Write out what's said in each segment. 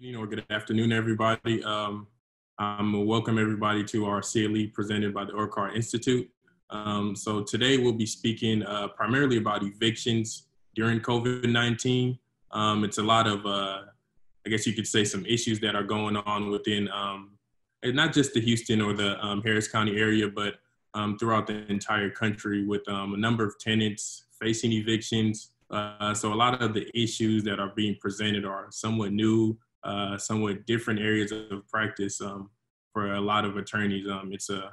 evening or good afternoon, everybody. Um, I'm welcome everybody to our CLE presented by the Earl Carl Institute. Um, so today we'll be speaking uh, primarily about evictions during COVID-19. Um, it's a lot of, uh, I guess you could say some issues that are going on within, um, not just the Houston or the um, Harris County area, but um, throughout the entire country with a number of tenants facing evictions. Uh, so a lot of the issues that are being presented are somewhat new uh, somewhat different areas of practice um, for a lot of attorneys. Um, it's a,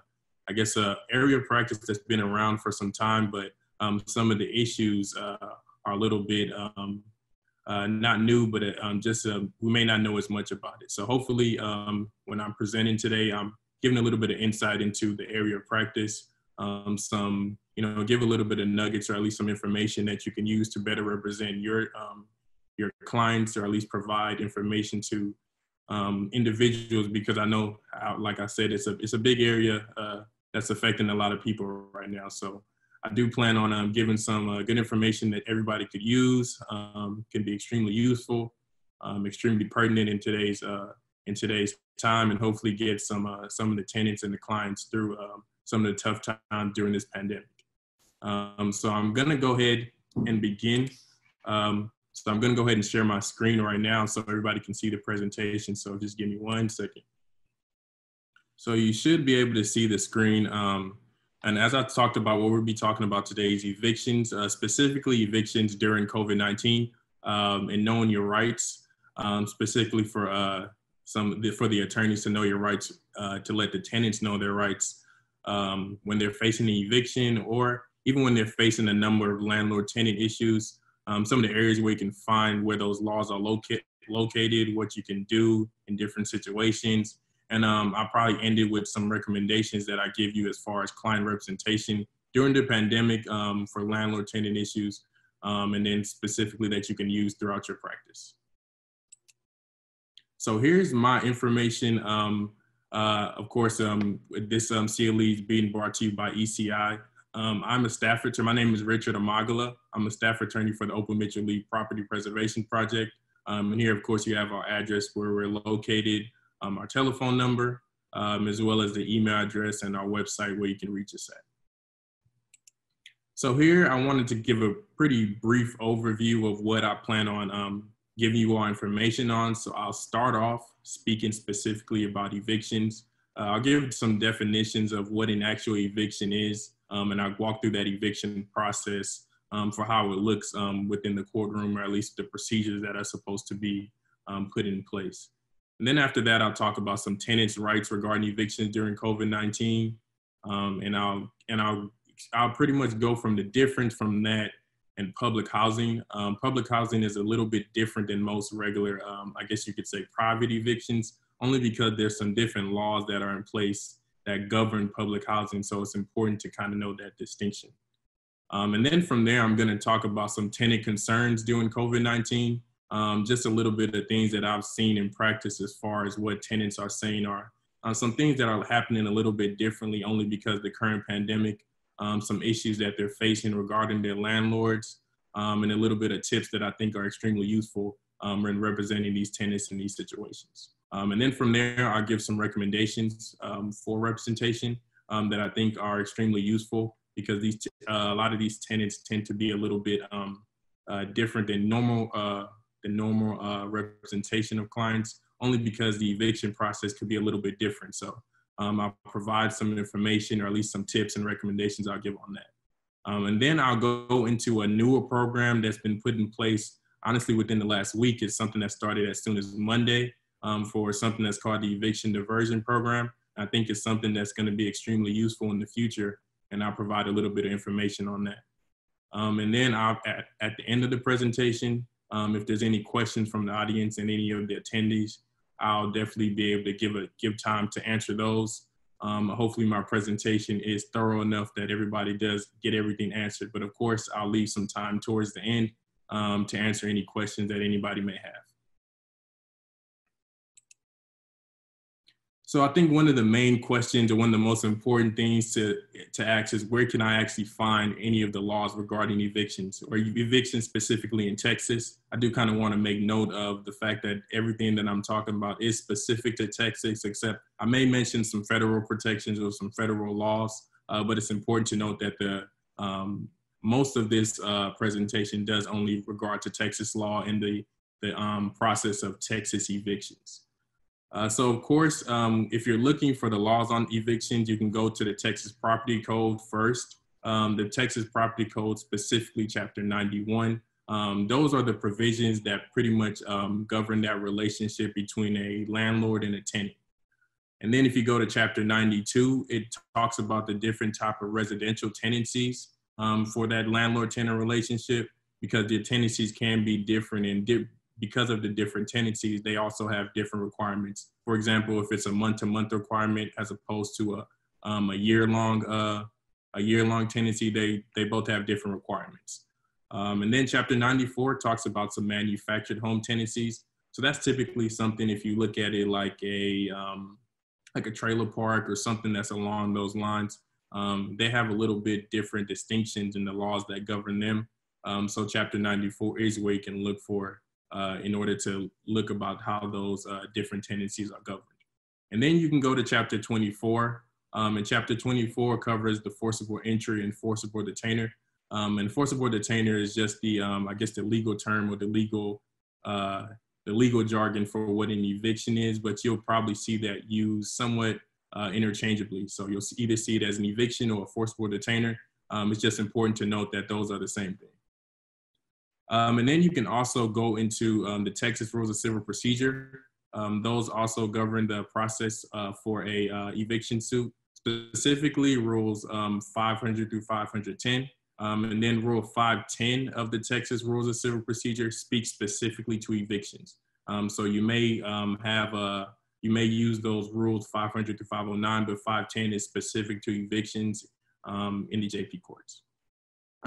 I guess, a area of practice that's been around for some time, but um, some of the issues uh, are a little bit um, uh, not new, but um, just uh, we may not know as much about it. So hopefully, um, when I'm presenting today, I'm giving a little bit of insight into the area of practice. some, you know, give a little bit of nuggets or at least some information that you can use to better represent your your clients or at least provide information to um, individuals because I know, like I said, it's a it's a big area uh, that's affecting a lot of people right now. So I do plan on um, giving some uh, good information that everybody could use, um, can be extremely useful, um, extremely pertinent in today's uh, in today's time, and hopefully get some uh, some of the tenants and the clients through um, some of the tough times during this pandemic. Um, so I'm gonna go ahead and begin. Um, so I'm gonna go ahead and share my screen right now so everybody can see the presentation. So just give me one second. So you should be able to see the screen. Um, and as I talked about, what we'll be talking about today is evictions, uh, specifically evictions during COVID-19 um, and knowing your rights, um, specifically for uh, some for the attorneys to know your rights, uh, to let the tenants know their rights um, when they're facing an eviction or even when they're facing a number of landlord-tenant issues um, some of the areas where you can find where those laws are located, located, what you can do in different situations. And um, I'll probably end it with some recommendations that I give you as far as client representation during the pandemic um, for landlord tenant issues, um, and then specifically that you can use throughout your practice. So here's my information. Um, uh, of course, um, this CLE is being brought to you by ECI. Um, I'm a staff attorney. My name is Richard Amagwala. I'm a staff attorney for the Opal Mitchell Lee Property Preservation Project. Um, and here, of course, you have our address where we're located, um, our telephone number, um, as well as the email address and our website where you can reach us at. So here, I wanted to give a pretty brief overview of what I plan on um, giving you all information on. So I'll start off speaking specifically about evictions. Uh, I'll give some definitions of what an actual eviction is um, and I walk through that eviction process um, for how it looks um, within the courtroom, or at least the procedures that are supposed to be um, put in place. And then after that, I'll talk about some tenants' rights regarding evictions during COVID-19, um, and I'll and I'll I'll pretty much go from the difference from that and public housing. Um, public housing is a little bit different than most regular, I guess you could say, private evictions, only because there's some different laws that are in place that govern public housing. So it's important to kind of know that distinction. Um, and then from there, I'm going to talk about some tenant concerns during COVID-19. Um, just a little bit of things that I've seen in practice as far as what tenants are saying are uh, some things that are happening a little bit differently only because the current pandemic, um, some issues that they're facing regarding their landlords, um, and a little bit of tips that I think are extremely useful um, in representing these tenants in these situations. Um, and then from there, I'll give some recommendations um, for representation um, that I think are extremely useful because these uh, a lot of these tenants tend to be a little bit um, uh, different than normal uh, the normal uh, representation of clients, only because the eviction process could be a little bit different. So um, I'll provide some information or at least some tips and recommendations I'll give on that. Um, and then I'll go into a newer program that's been put in place honestly within the last week. It's something that started as soon as Monday um, for something that's called the eviction diversion program. I think it's something that's going to be extremely useful in the future, and I'll provide a little bit of information on that. Um, and then I'll, at, at the end of the presentation, um, if there's any questions from the audience and any of the attendees, I'll definitely be able to give a give time to answer those. Um, hopefully my presentation is thorough enough that everybody does get everything answered. But of course, I'll leave some time towards the end um, to answer any questions that anybody may have. So I think one of the main questions or one of the most important things to, to ask is where can I actually find any of the laws regarding evictions or evictions specifically in Texas? I do kind of want to make note of the fact that everything that I'm talking about is specific to Texas, except I may mention some federal protections or some federal laws, uh, but it's important to note that the um, most of this uh, presentation does only regard to Texas law and the, the um, process of Texas evictions. Uh, so of course, um, if you're looking for the laws on evictions, you can go to the Texas Property Code first. Um, the Texas Property Code, specifically Chapter 91. Um, those are the provisions that pretty much um, govern that relationship between a landlord and a tenant. And then if you go to Chapter 92, it talks about the different type of residential tenancies um, for that landlord-tenant relationship because the tenancies can be different and di because of the different tenancies, they also have different requirements. For example, if it's a month-to-month requirement as opposed to a um, a year-long uh, a year-long tenancy, they they both have different requirements. Um, and then Chapter 94 talks about some manufactured home tenancies. So that's typically something if you look at it like a um, like a trailer park or something that's along those lines. Um, they have a little bit different distinctions in the laws that govern them. Um, so Chapter 94 is where you can look for uh, in order to look about how those uh, different tendencies are governed. And then you can go to chapter 24. Um, and chapter 24 covers the forcible entry and forcible detainer. Um, and forcible detainer is just the, um, I guess, the legal term or the legal, uh, the legal jargon for what an eviction is, but you'll probably see that used somewhat uh, interchangeably. So you'll either see it as an eviction or a forcible detainer. Um, it's just important to note that those are the same thing. Um, and then you can also go into um, the Texas Rules of Civil Procedure. Um, those also govern the process uh, for a uh, eviction suit, specifically rules um, 500 through 510. Um, and then rule 510 of the Texas Rules of Civil Procedure speaks specifically to evictions. Um, so you may have a, you may use those rules 500 to 509, but 510 is specific to evictions in the JP courts.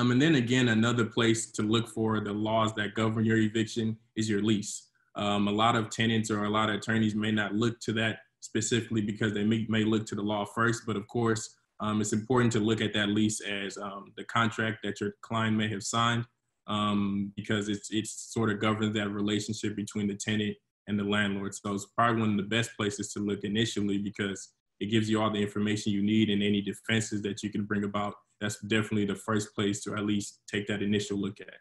Um, and then again, another place to look for the laws that govern your eviction is your lease. Um, a lot of tenants or a lot of attorneys may not look to that specifically because they may, may look to the law first, but of course, um, it's important to look at that lease as um, the contract that your client may have signed um, because it's, it's sort of governs that relationship between the tenant and the landlord. So it's probably one of the best places to look initially because it gives you all the information you need and any defenses that you can bring about that's definitely the first place to at least take that initial look at.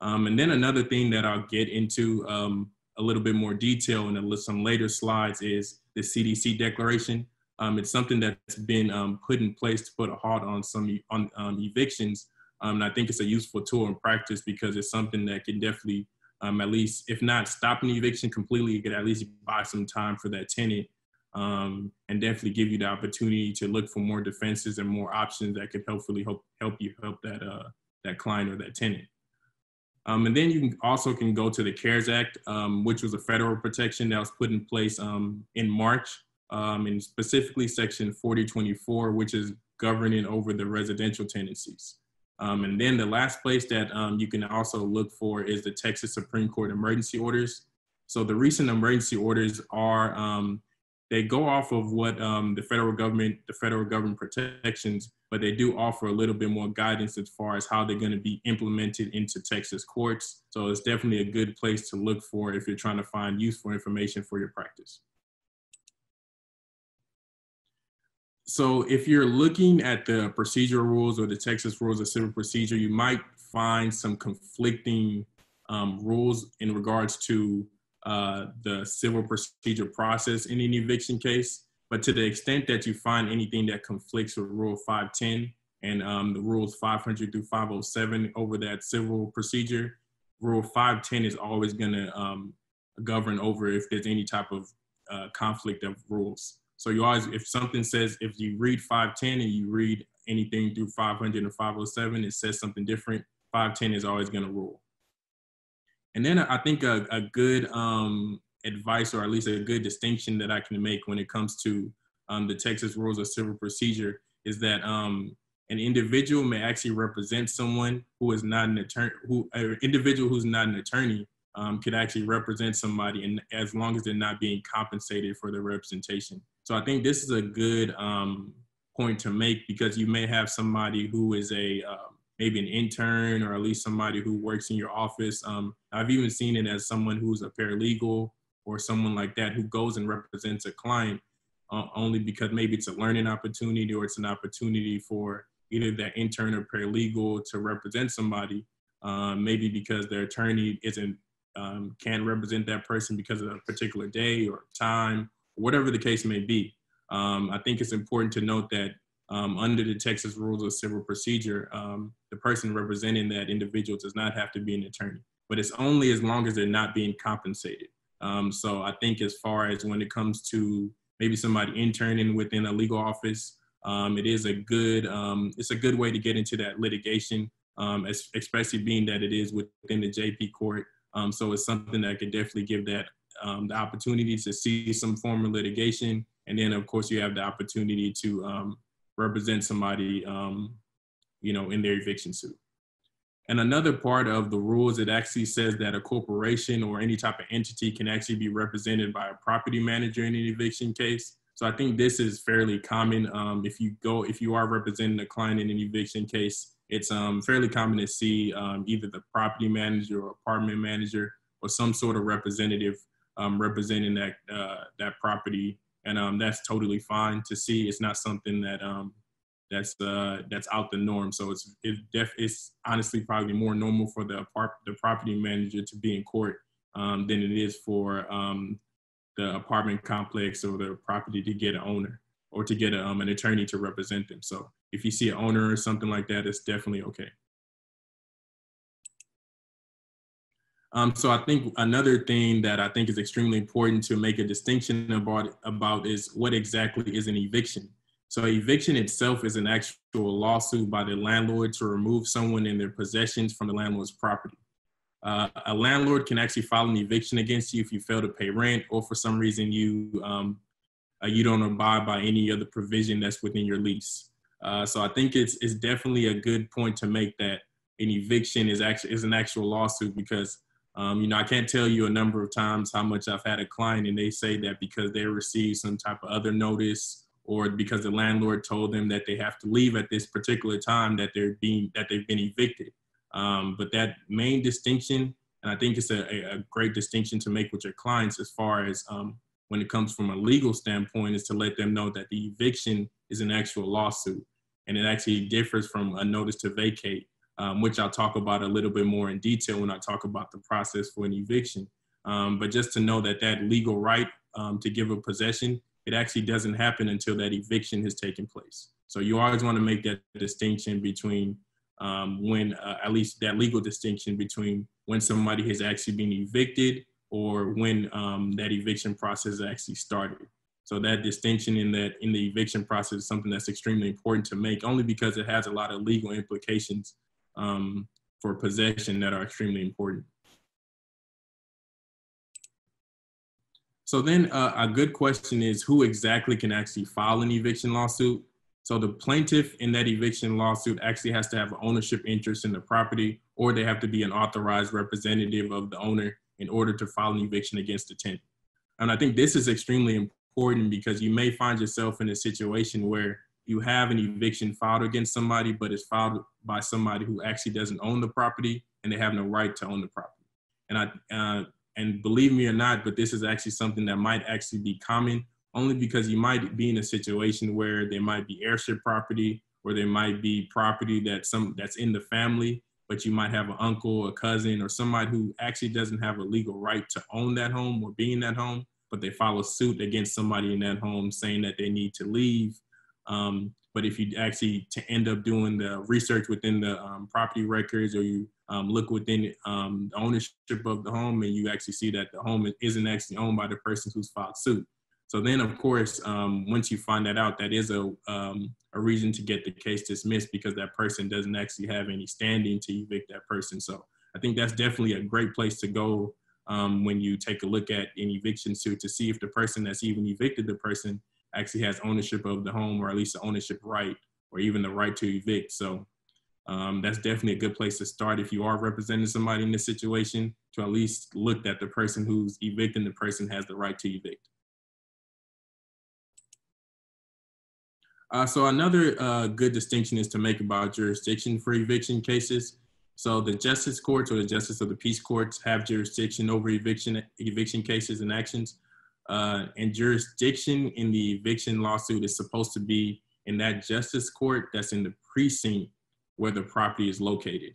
Um, and then another thing that I'll get into um, a little bit more detail in some later slides is the CDC declaration. Um, it's something that's been um, put in place to put a halt on some on um, evictions. Um, and I think it's a useful tool in practice because it's something that can definitely, at least, if not stop an eviction completely, it could at least buy some time for that tenant um, and definitely give you the opportunity to look for more defenses and more options that could hopefully help help you help that uh, that client or that tenant. Um, and then you can also can go to the CARES Act, um, which was a federal protection that was put in place um, in March, um, and specifically Section 4024, which is governing over the residential tenancies. Um, and then the last place that um, you can also look for is the Texas Supreme Court emergency orders. So the recent emergency orders are they go off of what um, the federal government, the federal government protections, but they do offer a little bit more guidance as far as how they're going to be implemented into Texas courts. So it's definitely a good place to look for if you're trying to find useful information for your practice. So if you're looking at the procedural rules or the Texas rules of civil procedure, you might find some conflicting um, rules in regards to uh, the civil procedure process in an eviction case. But to the extent that you find anything that conflicts with Rule 510 and um, the rules 500 through 507 over that civil procedure, Rule 510 is always going to um, govern over if there's any type of uh, conflict of rules. So you always, if something says, if you read 510 and you read anything through 500 and 507, it says something different, 510 is always going to rule. And then I think a, a good um, advice, or at least a good distinction that I can make when it comes to um, the Texas Rules of Civil Procedure is that um, an individual may actually represent someone who is not an attorney, who an individual who's not an attorney um, could actually represent somebody, and as long as they're not being compensated for their representation. So I think this is a good um, point to make because you may have somebody who is a uh, maybe an intern or at least somebody who works in your office. Um, I've even seen it as someone who's a paralegal or someone like that who goes and represents a client uh, only because maybe it's a learning opportunity or it's an opportunity for either that intern or paralegal to represent somebody. Um, maybe because their attorney isn't um, can represent that person because of a particular day or time, whatever the case may be. Um, I think it's important to note that um, under the Texas Rules of Civil Procedure, um, the person representing that individual does not have to be an attorney, but it's only as long as they're not being compensated. Um, so I think as far as when it comes to maybe somebody interning within a legal office, um, it is a good um, it's a good way to get into that litigation, um, especially being that it is within the JP court. so it's something that could definitely give that the opportunity to see some form of litigation, and then of course you have the opportunity to represent somebody, um, you know, in their eviction suit. And another part of the rules, it actually says that a corporation or any type of entity can actually be represented by a property manager in an eviction case. So I think this is fairly common. Um, if you go, if you are representing a client in an eviction case, it's um, fairly common to see um, either the property manager or apartment manager or some sort of representative um, representing that uh, that property and um, that's totally fine to see. It's not something that um, that's uh, that's out the norm. So it's it def- it's honestly probably more normal for the apart- the property manager to be in court um, than it is for um, the apartment complex or the property to get an owner or to get a, um, an attorney to represent them. So if you see an owner or something like that, it's definitely okay. Um, so I think another thing that I think is extremely important to make a distinction about, about is what exactly is an eviction. So eviction itself is an actual lawsuit by the landlord to remove someone and their possessions from the landlord's property. Uh, a landlord can actually file an eviction against you if you fail to pay rent or for some reason you um, uh, you don't abide by any other provision that's within your lease. Uh, so I think it's it's definitely a good point to make that an eviction is actually is an actual lawsuit because um, you know, I can't tell you a number of times how much I've had a client and they say that because they received some type of other notice or because the landlord told them that they have to leave at this particular time that they're being that they've been evicted. Um, but that main distinction, and I think it's a, a, great distinction to make with your clients as far as um, when it comes from a legal standpoint, is to let them know that the eviction is an actual lawsuit, and it actually differs from a notice to vacate um, which I'll talk about a little bit more in detail when I talk about the process for an eviction. Um, but just to know that that legal right um, to give a possession, it actually doesn't happen until that eviction has taken place. So you always want to make that distinction between um, when, uh, at least that legal distinction between when somebody has actually been evicted or when um, that eviction process actually started. So that distinction in that in the eviction process is something that's extremely important to make, only because it has a lot of legal implications um, for possession that are extremely important. So then uh, a good question is who exactly can actually file an eviction lawsuit? So the plaintiff in that eviction lawsuit actually has to have ownership interest in the property or they have to be an authorized representative of the owner in order to file an eviction against the tenant. And I think this is extremely important because you may find yourself in a situation where you have an eviction filed against somebody, but it's filed by somebody who actually doesn't own the property and they have no right to own the property. And I uh, and believe me or not, but this is actually something that might actually be common only because you might be in a situation where there might be heirship property or there might be property that some that's in the family, but you might have an uncle, a cousin, or somebody who actually doesn't have a legal right to own that home or be in that home, but they follow suit against somebody in that home saying that they need to leave um, but if you actually to end up doing the research within the um, property records or you um, look within um, the ownership of the home and you actually see that the home isn't actually owned by the person who's filed suit. So then, of course, um, once you find that out, that is a, um, a reason to get the case dismissed because that person doesn't actually have any standing to evict that person. So I think that's definitely a great place to go um, when you take a look at an eviction suit to see if the person that's even evicted the person actually has ownership of the home or at least the ownership right or even the right to evict. So um, that's definitely a good place to start if you are representing somebody in this situation to at least look that the person who's evicting the person has the right to evict. Uh, so another uh, good distinction is to make about jurisdiction for eviction cases. So the justice courts or the justice of the peace courts have jurisdiction over eviction eviction cases and actions. Uh, and jurisdiction in the eviction lawsuit is supposed to be in that justice court that's in the precinct where the property is located.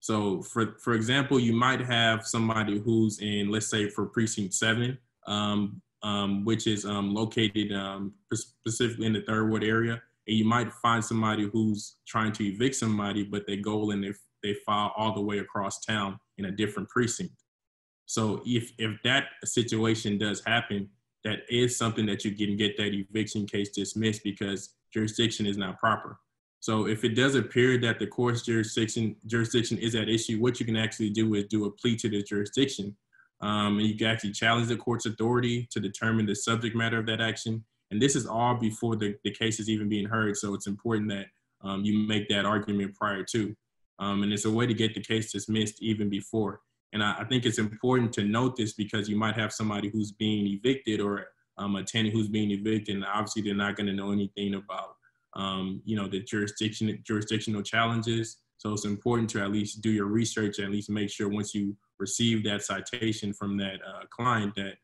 So for, for example, you might have somebody who's in, let's say for precinct seven, um, um, which is um, located um, specifically in the third ward area. And you might find somebody who's trying to evict somebody, but they go and they, they file all the way across town in a different precinct. So if, if that situation does happen, that is something that you can get that eviction case dismissed because jurisdiction is not proper. So if it does appear that the court's jurisdiction jurisdiction is at issue, what you can actually do is do a plea to the jurisdiction. Um, and you can actually challenge the court's authority to determine the subject matter of that action. And this is all before the, the case is even being heard. So it's important that um, you make that argument prior to. Um, and it's a way to get the case dismissed even before. And I, I, think it's important to note this because you might have somebody who's being evicted or um, a tenant who's being evicted, and obviously they're not going to know anything about um, you know, the jurisdiction jurisdictional challenges. So it's important to at least do your research, at least make sure once you receive that citation from that uh, client that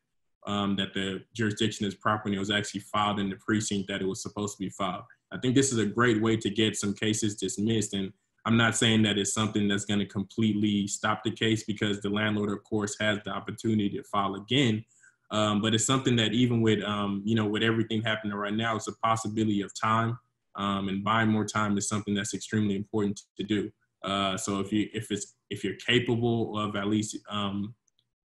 um, that the jurisdiction is proper and it was actually filed in the precinct that it was supposed to be filed. I think this is a great way to get some cases dismissed. And I'm not saying that it's something that's going to completely stop the case because the landlord, of course, has the opportunity to file again. Um, but it's something that even with, um, you know, with everything happening right now, it's a possibility of time um, and buying more time is something that's extremely important to do. Uh, so if you if it's if you're capable of at least um,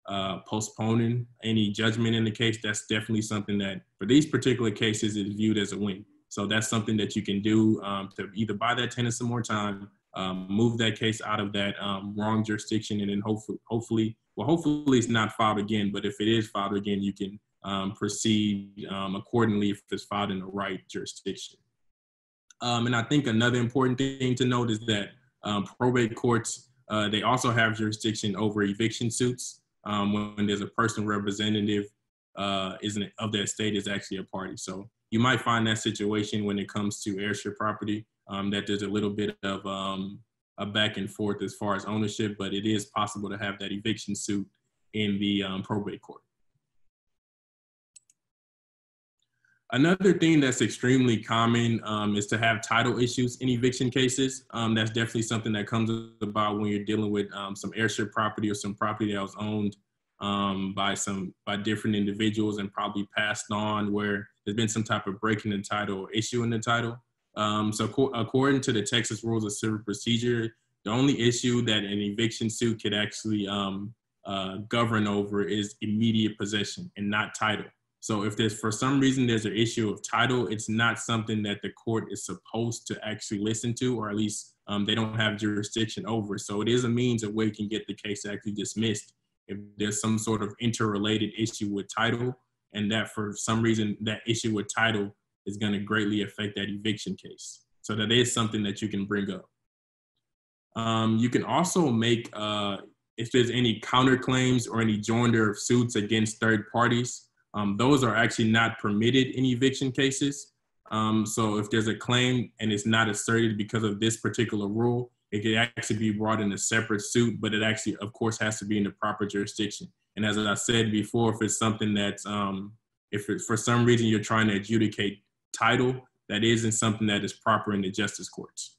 uh, postponing any judgment in the case, that's definitely something that for these particular cases is viewed as a win. So that's something that you can do um, to either buy that tenant some more time, um, move that case out of that um, wrong jurisdiction, and then hopefully, hopefully, well, hopefully it's not filed again. But if it is filed again, you can um, proceed um, accordingly if it's filed in the right jurisdiction. Um, and I think another important thing to note is that um, probate courts, uh, they also have jurisdiction over eviction suits when, when, there's a personal representative uh, isn't of that state is actually a party. So you might find that situation when it comes to heirship property um, that there's a little bit of um, a back and forth as far as ownership, but it is possible to have that eviction suit in the um, probate court. Another thing that's extremely common um, is to have title issues in eviction cases. Um, that's definitely something that comes about when you're dealing with um, some heirship property or some property that was owned um, by some by different individuals and probably passed on where there's been some type of breaking the title or issue in the title. Um, so co- according to the Texas Rules of Civil Procedure, the only issue that an eviction suit could actually um, uh, govern over is immediate possession and not title. So if there's for some reason there's an issue of title, it's not something that the court is supposed to actually listen to, or at least um, they don't have jurisdiction over. So it is a means of where you can get the case actually dismissed if there's some sort of interrelated issue with title, and that for some reason that issue with title is going to greatly affect that eviction case. So that is something that you can bring up. Um, you can also make uh, if there's any counterclaims or any joinder of suits against third parties um, those are actually not permitted in eviction cases. Um, so if there's a claim and it's not asserted because of this particular rule, it could actually be brought in a separate suit, but it actually, of course, has to be in the proper jurisdiction. And as I said before, if it's something that's, um, if for some reason you're trying to adjudicate title, that isn't something that is proper in the justice courts.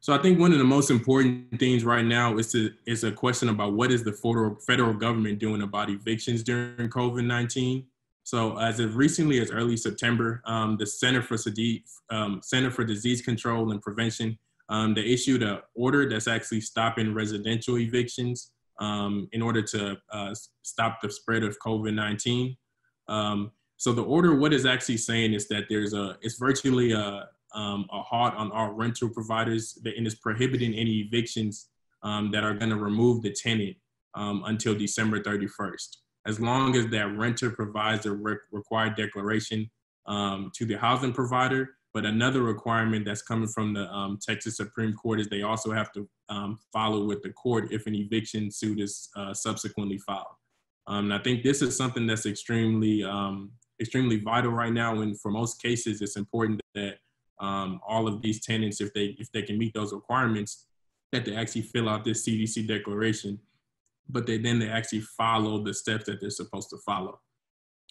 So I think one of the most important things right now is to is a question about what is the federal federal government doing about evictions during COVID nineteen. So as of recently as early September, um, the Center for um, Center for Disease Control and Prevention um, they issued an order that's actually stopping residential evictions um, in order to uh, stop the spread of COVID nineteen. Um, so the order, what is actually saying is that there's a it's virtually a um, a halt on all rental providers and is prohibiting any evictions um, that are going to remove the tenant um, until December 31st. As long as that renter provides a re- required declaration um, to the housing provider, but another requirement that's coming from the um, Texas Supreme Court is they also have to um, follow with the court if an eviction suit is uh, subsequently filed. Um, and I think this is something that's extremely, um, extremely vital right now. And for most cases, it's important that um, all of these tenants, if they if they can meet those requirements, that they actually fill out this CDC declaration, but they then they actually follow the steps that they're supposed to follow.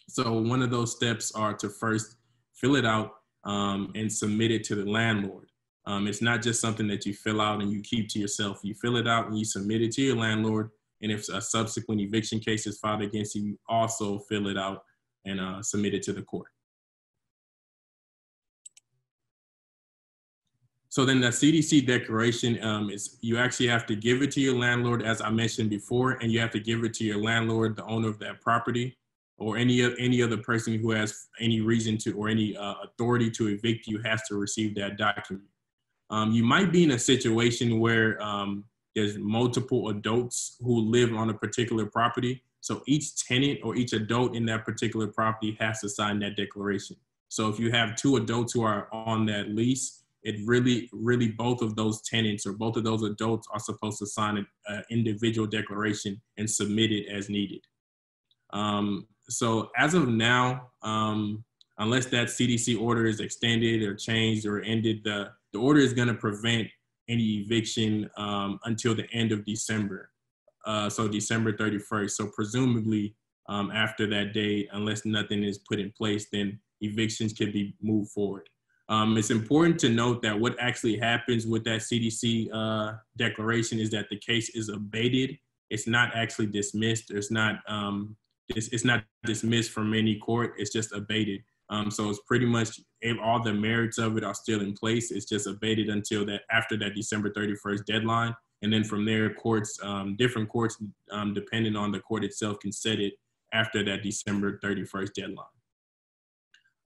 So one of those steps are to first fill it out um, and submit it to the landlord. Um, it's not just something that you fill out and you keep to yourself. You fill it out and you submit it to your landlord. And if a subsequent eviction case is filed against you, you also fill it out and uh, submit it to the court. So then the CDC declaration um, is you actually have to give it to your landlord, as I mentioned before, and you have to give it to your landlord, the owner of that property, or any any other person who has any reason to or any uh, authority to evict you has to receive that document. Um, you might be in a situation where um, there's multiple adults who live on a particular property. So each tenant or each adult in that particular property has to sign that declaration. So if you have two adults who are on that lease, it really, really both of those tenants or both of those adults are supposed to sign an individual declaration and submit it as needed. Um, so as of now, um, unless that CDC order is extended or changed or ended, the, the order is going to prevent any eviction um, until the end of December. Uh, so December 31st. So presumably um, after that date, unless nothing is put in place, then evictions can be moved forward. Um, it's important to note that what actually happens with that CDC uh, declaration is that the case is abated. It's not actually dismissed. It's not um, it's, it's not dismissed from any court. It's just abated. Um, so it's pretty much all the merits of it are still in place. It's just abated until that after that December 31st deadline, and then from there, courts, um, different courts, um, depending on the court itself, can set it after that December 31st deadline.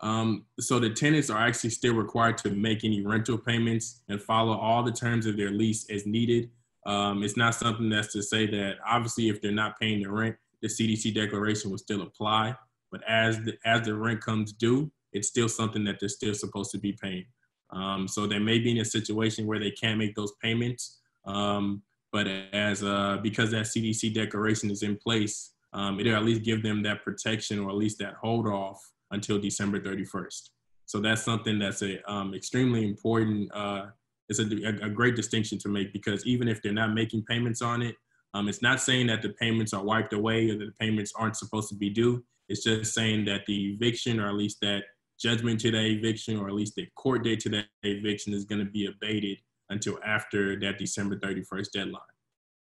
Um, so the tenants are actually still required to make any rental payments and follow all the terms of their lease as needed. Um, it's not something that's to say that obviously if they're not paying the rent, the CDC declaration will still apply. But as the, as the rent comes due, it's still something that they're still supposed to be paying. Um, so they may be in a situation where they can't make those payments. Um, but as uh, because that CDC declaration is in place, um, it'll at least give them that protection or at least that hold off until December 31st. So that's something that's a um, extremely important. Uh, it's a, a, great distinction to make because even if they're not making payments on it, um, it's not saying that the payments are wiped away or that the payments aren't supposed to be due. It's just saying that the eviction, or at least that judgment to that eviction, or at least the court date to that eviction, is going to be abated until after that December 31st deadline.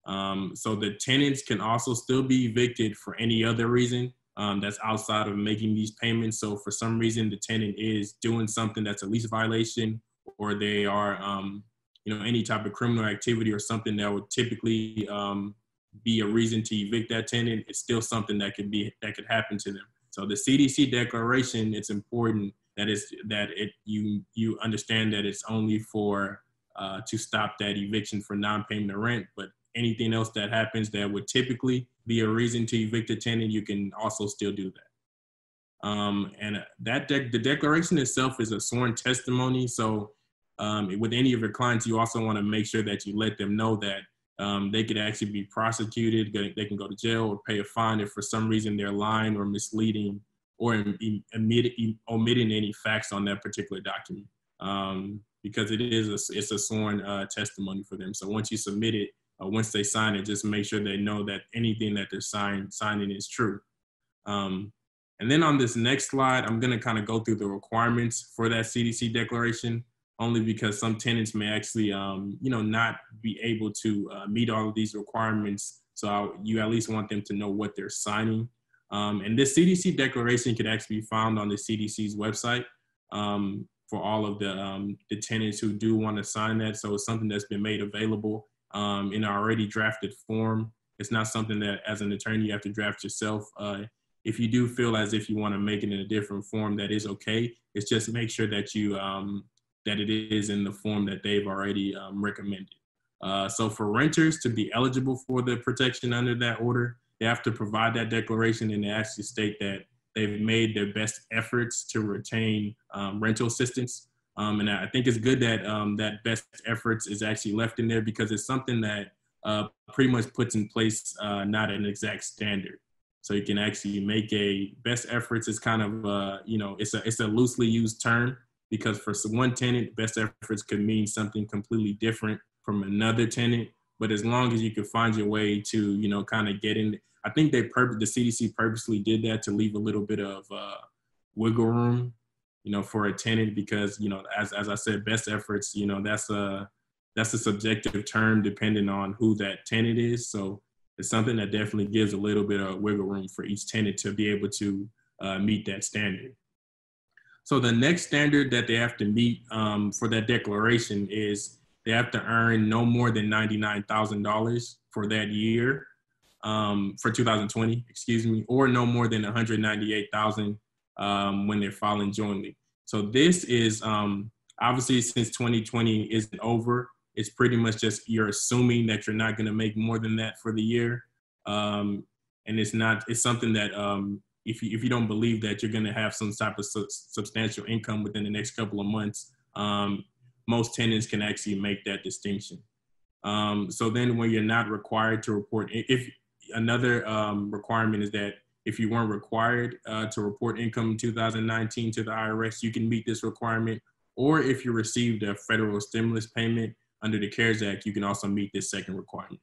Um, so the tenants can also still be evicted for any other reason um, that's outside of making these payments. So for some reason, the tenant is doing something that's a lease violation, or they are, um, you know, any type of criminal activity or something that would typically um, be a reason to evict that tenant. It's still something that could be that could happen to them. So the CDC declaration, it's important that it's that it you you understand that it's only for uh, to stop that eviction for non-payment of rent, but anything else that happens that would typically be a reason to evict a tenant, you can also still do that. Um, and that de- the declaration itself is a sworn testimony. So um, with any of your clients, you also want to make sure that you let them know that um, they could actually be prosecuted. They can go to jail or pay a fine if for some reason they're lying or misleading or omitting any facts on that particular document. Um, because it is a, it's a sworn uh, testimony for them. So once you submit it, uh, once they sign it, just make sure they know that anything that they're sign, signing is true. Um, and then on this next slide, I'm going to kind of go through the requirements for that CDC declaration, only because some tenants may actually, um, you know, not be able to uh, meet all of these requirements. So I'll, you at least want them to know what they're signing. Um, and this CDC declaration can actually be found on the CDC's website um, for all of the, um, the tenants who do want to sign that. So it's something that's been made available um, in already drafted form. It's not something that, as an attorney, you have to draft yourself. Uh, if you do feel as if you want to make it in a different form, that is okay. It's just make sure that you um, that it is in the form that they've already um, recommended. Uh, so for renters to be eligible for the protection under that order, they have to provide that declaration and they actually state that they've made their best efforts to retain um, rental assistance um, and I think it's good that um, that best efforts is actually left in there because it's something that uh, pretty much puts in place uh, not an exact standard. So you can actually make a best efforts is kind of uh, you know it's a it's a loosely used term because for one tenant, best efforts could mean something completely different from another tenant. But as long as you can find your way to you know kind of get in, I think they pur- the CDC purposely did that to leave a little bit of uh, wiggle room, you know, for a tenant because you know as as I said, best efforts, you know, that's a that's a subjective term depending on who that tenant is. So it's something that definitely gives a little bit of wiggle room for each tenant to be able to uh, meet that standard. So the next standard that they have to meet um, for that declaration is they have to earn no more than $99,000 for that year um, for 2020, excuse me, or no more than 198,000 um, when they're filing jointly. So this is um, obviously since 2020 isn't over, it's pretty much just you're assuming that you're not going to make more than that for the year. Um, and it's not, it's something that um, if, you, if you don't believe that you're going to have some type of su- substantial income within the next couple of months, um, most tenants can actually make that distinction. Um, so then when you're not required to report, if another um, requirement is that if you weren't required uh, to report income in 2019 to the IRS, you can meet this requirement. Or if you received a federal stimulus payment, under the CARES Act, you can also meet this second requirement.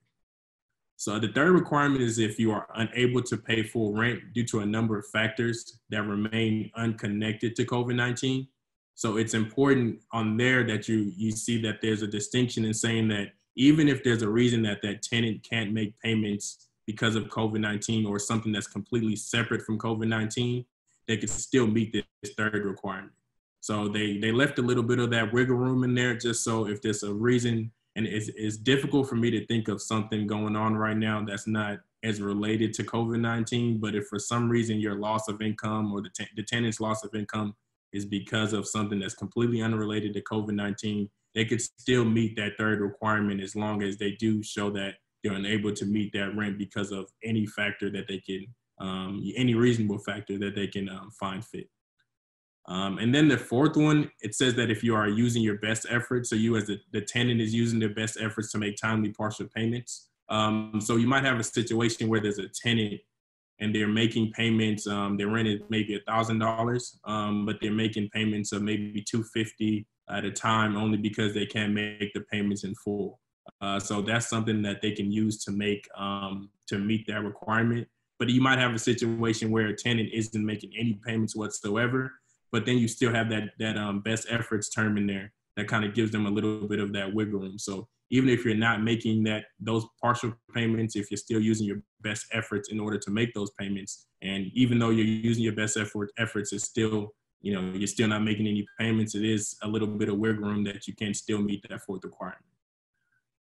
So the third requirement is if you are unable to pay full rent due to a number of factors that remain unconnected to COVID-19. So it's important on there that you you see that there's a distinction in saying that even if there's a reason that that tenant can't make payments because of COVID-19 or something that's completely separate from COVID-19, they could still meet this third requirement. So they they left a little bit of that wiggle room in there just so if there's a reason and it's, it's difficult for me to think of something going on right now that's not as related to COVID-19. But if for some reason your loss of income or the, the tenant's loss of income is because of something that's completely unrelated to COVID-19, they could still meet that third requirement as long as they do show that they're unable to meet that rent because of any factor that they can, um, any reasonable factor that they can um, find fit. Um, and then the fourth one, it says that if you are using your best efforts, so you as the, the tenant is using their best efforts to make timely partial payments. Um, so you might have a situation where there's a tenant and they're making payments. Um, their rent is maybe a thousand dollars, um, but they're making payments of maybe two fifty at a time only because they can't make the payments in full. Uh, so that's something that they can use to make um, to meet that requirement. But you might have a situation where a tenant isn't making any payments whatsoever but then you still have that that um, best efforts term in there that kind of gives them a little bit of that wiggle room. So even if you're not making that those partial payments, if you're still using your best efforts in order to make those payments, and even though you're using your best effort efforts, it's still you know you're still not making any payments. It is a little bit of wiggle room that you can still meet that fourth requirement.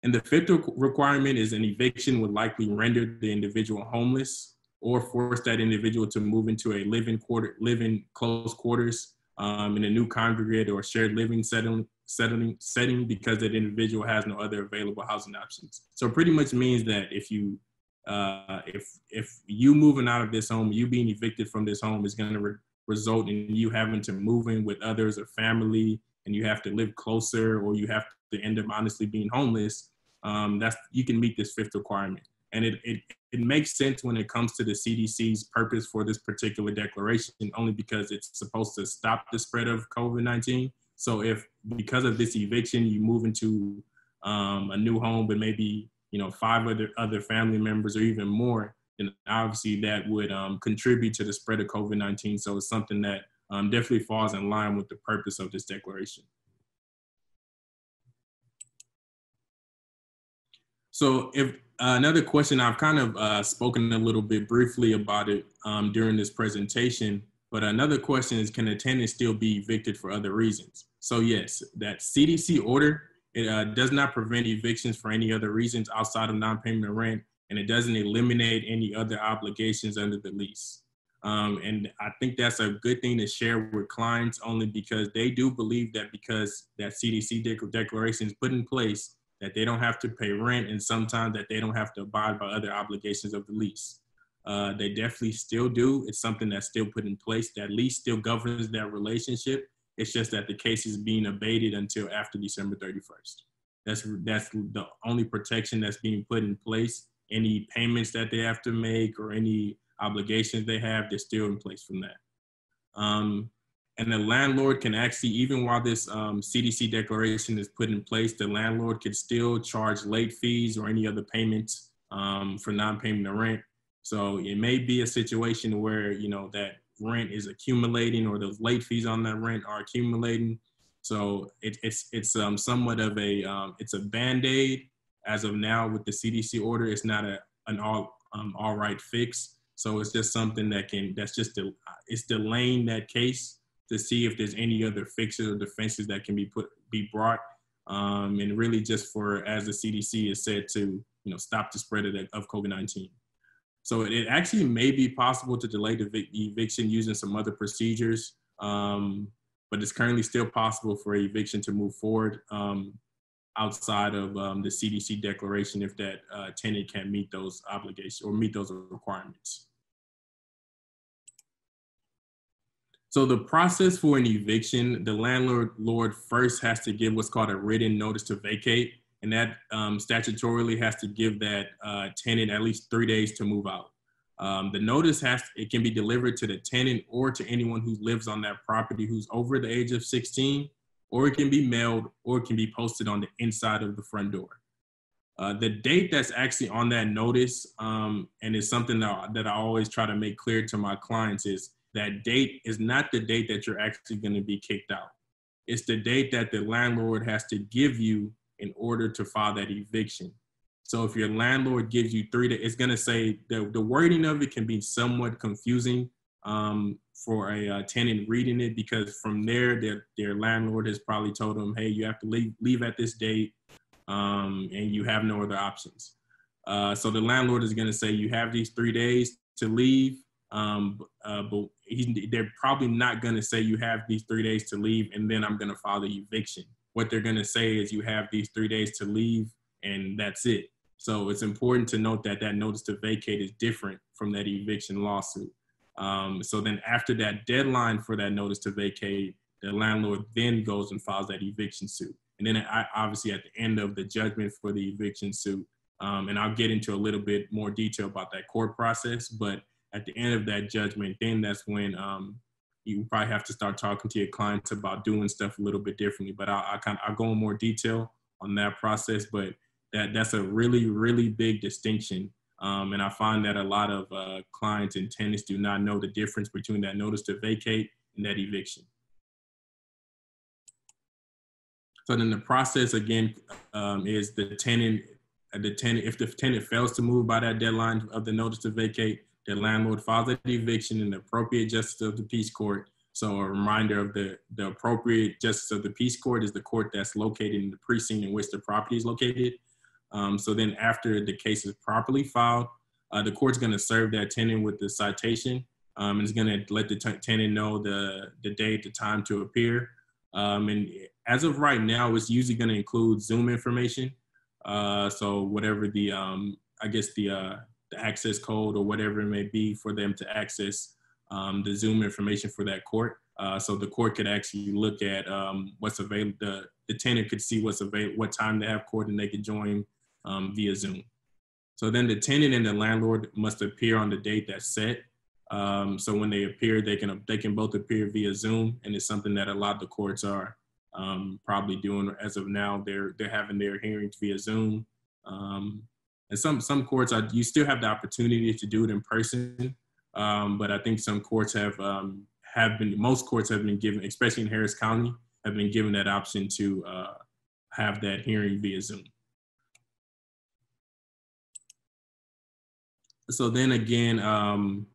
And the fifth requirement is an eviction would likely render the individual homeless or force that individual to move into a living quarter, living close quarters um, in a new congregate or shared living setting, setting, setting because that individual has no other available housing options. So pretty much means that if you uh, if if you moving out of this home, you being evicted from this home is going to re- result in you having to move in with others or family, and you have to live closer, or you have to end up honestly being homeless. Um, that's you can meet this fifth requirement, and it, it it makes sense when it comes to the CDC's purpose for this particular declaration, only because it's supposed to stop the spread of COVID 19. So, if because of this eviction, you move into um, a new home, but maybe you know five other other family members or even more, then obviously that would um, contribute to the spread of COVID 19. So, it's something that um, definitely falls in line with the purpose of this declaration. So, if uh, another question, I've kind of uh, spoken a little bit briefly about it um, during this presentation, but another question is can a tenant still be evicted for other reasons? So yes, that CDC order, it uh, does not prevent evictions for any other reasons outside of non-payment of rent, and it doesn't eliminate any other obligations under the lease. Um, and I think that's a good thing to share with clients only because they do believe that because that CDC declaration is put in place, that they don't have to pay rent and sometimes that they don't have to abide by other obligations of the lease. Uh, they definitely still do. It's something that's still put in place. That lease still governs that relationship. It's just that the case is being abated until after December 31st. That's that's the only protection that's being put in place. Any payments that they have to make or any obligations they have, they're still in place from that. Um, and the landlord can actually, even while this um, CDC declaration is put in place, the landlord could still charge late fees or any other payments um, for non-payment of rent. So it may be a situation where you know that rent is accumulating or those late fees on that rent are accumulating. So it, it's it's um, somewhat of a um, it's a band aid as of now with the CDC order. It's not a an all um, all right fix. So it's just something that can that's just a, it's delaying that case to see if there's any other fixes or defenses that can be put be brought, um, and really just for as the CDC is said to you know stop the spread of, of COVID-19. So it actually may be possible to delay the eviction using some other procedures, um, but it's currently still possible for eviction to move forward um, outside of um, the CDC declaration if that uh, tenant can meet those obligations or meet those requirements. So the process for an eviction, the landlord Lord first has to give what's called a written notice to vacate, and that um, statutorily has to give that uh, tenant at least three days to move out. Um, the notice has it can be delivered to the tenant or to anyone who lives on that property who's over the age of 16, or it can be mailed or it can be posted on the inside of the front door. Uh, the date that's actually on that notice, um, and it's something that, that I always try to make clear to my clients is that date is not the date that you're actually going to be kicked out. It's the date that the landlord has to give you in order to file that eviction. So if your landlord gives you three days, it's going to say the, the wording of it can be somewhat confusing um, for a uh, tenant reading it because from there, their, their landlord has probably told them, hey, you have to leave, leave at this date um, and you have no other options. Uh, so the landlord is going to say you have these three days to leave um, uh, but they're probably not going to say you have these three days to leave and then I'm going to file the eviction. What they're going to say is you have these three days to leave and that's it. So it's important to note that that notice to vacate is different from that eviction lawsuit. Um, so then after that deadline for that notice to vacate, the landlord then goes and files that eviction suit. And then I, obviously at the end of the judgment for the eviction suit, um, and I'll get into a little bit more detail about that court process, but at the end of that judgment, then that's when um, you probably have to start talking to your clients about doing stuff a little bit differently. But I, I kind of I go in more detail on that process, but that that's a really really big distinction. Um, and I find that a lot of uh, clients and tenants do not know the difference between that notice to vacate and that eviction. So then the process again um, is the tenant, the tenant, if the tenant fails to move by that deadline of the notice to vacate, the landlord files an eviction in the appropriate justice of the peace court. So a reminder of the, the appropriate justice of the peace court is the court that's located in the precinct in which the property is located. Um, so then after the case is properly filed, uh, the court's gonna serve that tenant with the citation um, and it's gonna let the tenant know the, the date, the time to appear. Um, and as of right now, it's usually gonna include Zoom information. Uh, so whatever the, um, I guess the, uh, the access code or whatever it may be for them to access um, the Zoom information for that court. Uh, so the court could actually look at um, what's available. The, the tenant could see what's available, what time they have court, and they could join um, via Zoom. So then the tenant and the landlord must appear on the date that's set. Um, so when they appear, they can they can both appear via Zoom, and it's something that a lot of the courts are um, probably doing as of now. They're they're having their hearings via Zoom. Um, and some some courts are you still have the opportunity to do it in person. Um, but i think some courts have um, have been most courts have been given especially in harris county have been given that option to uh, have that hearing via zoom. So then again um,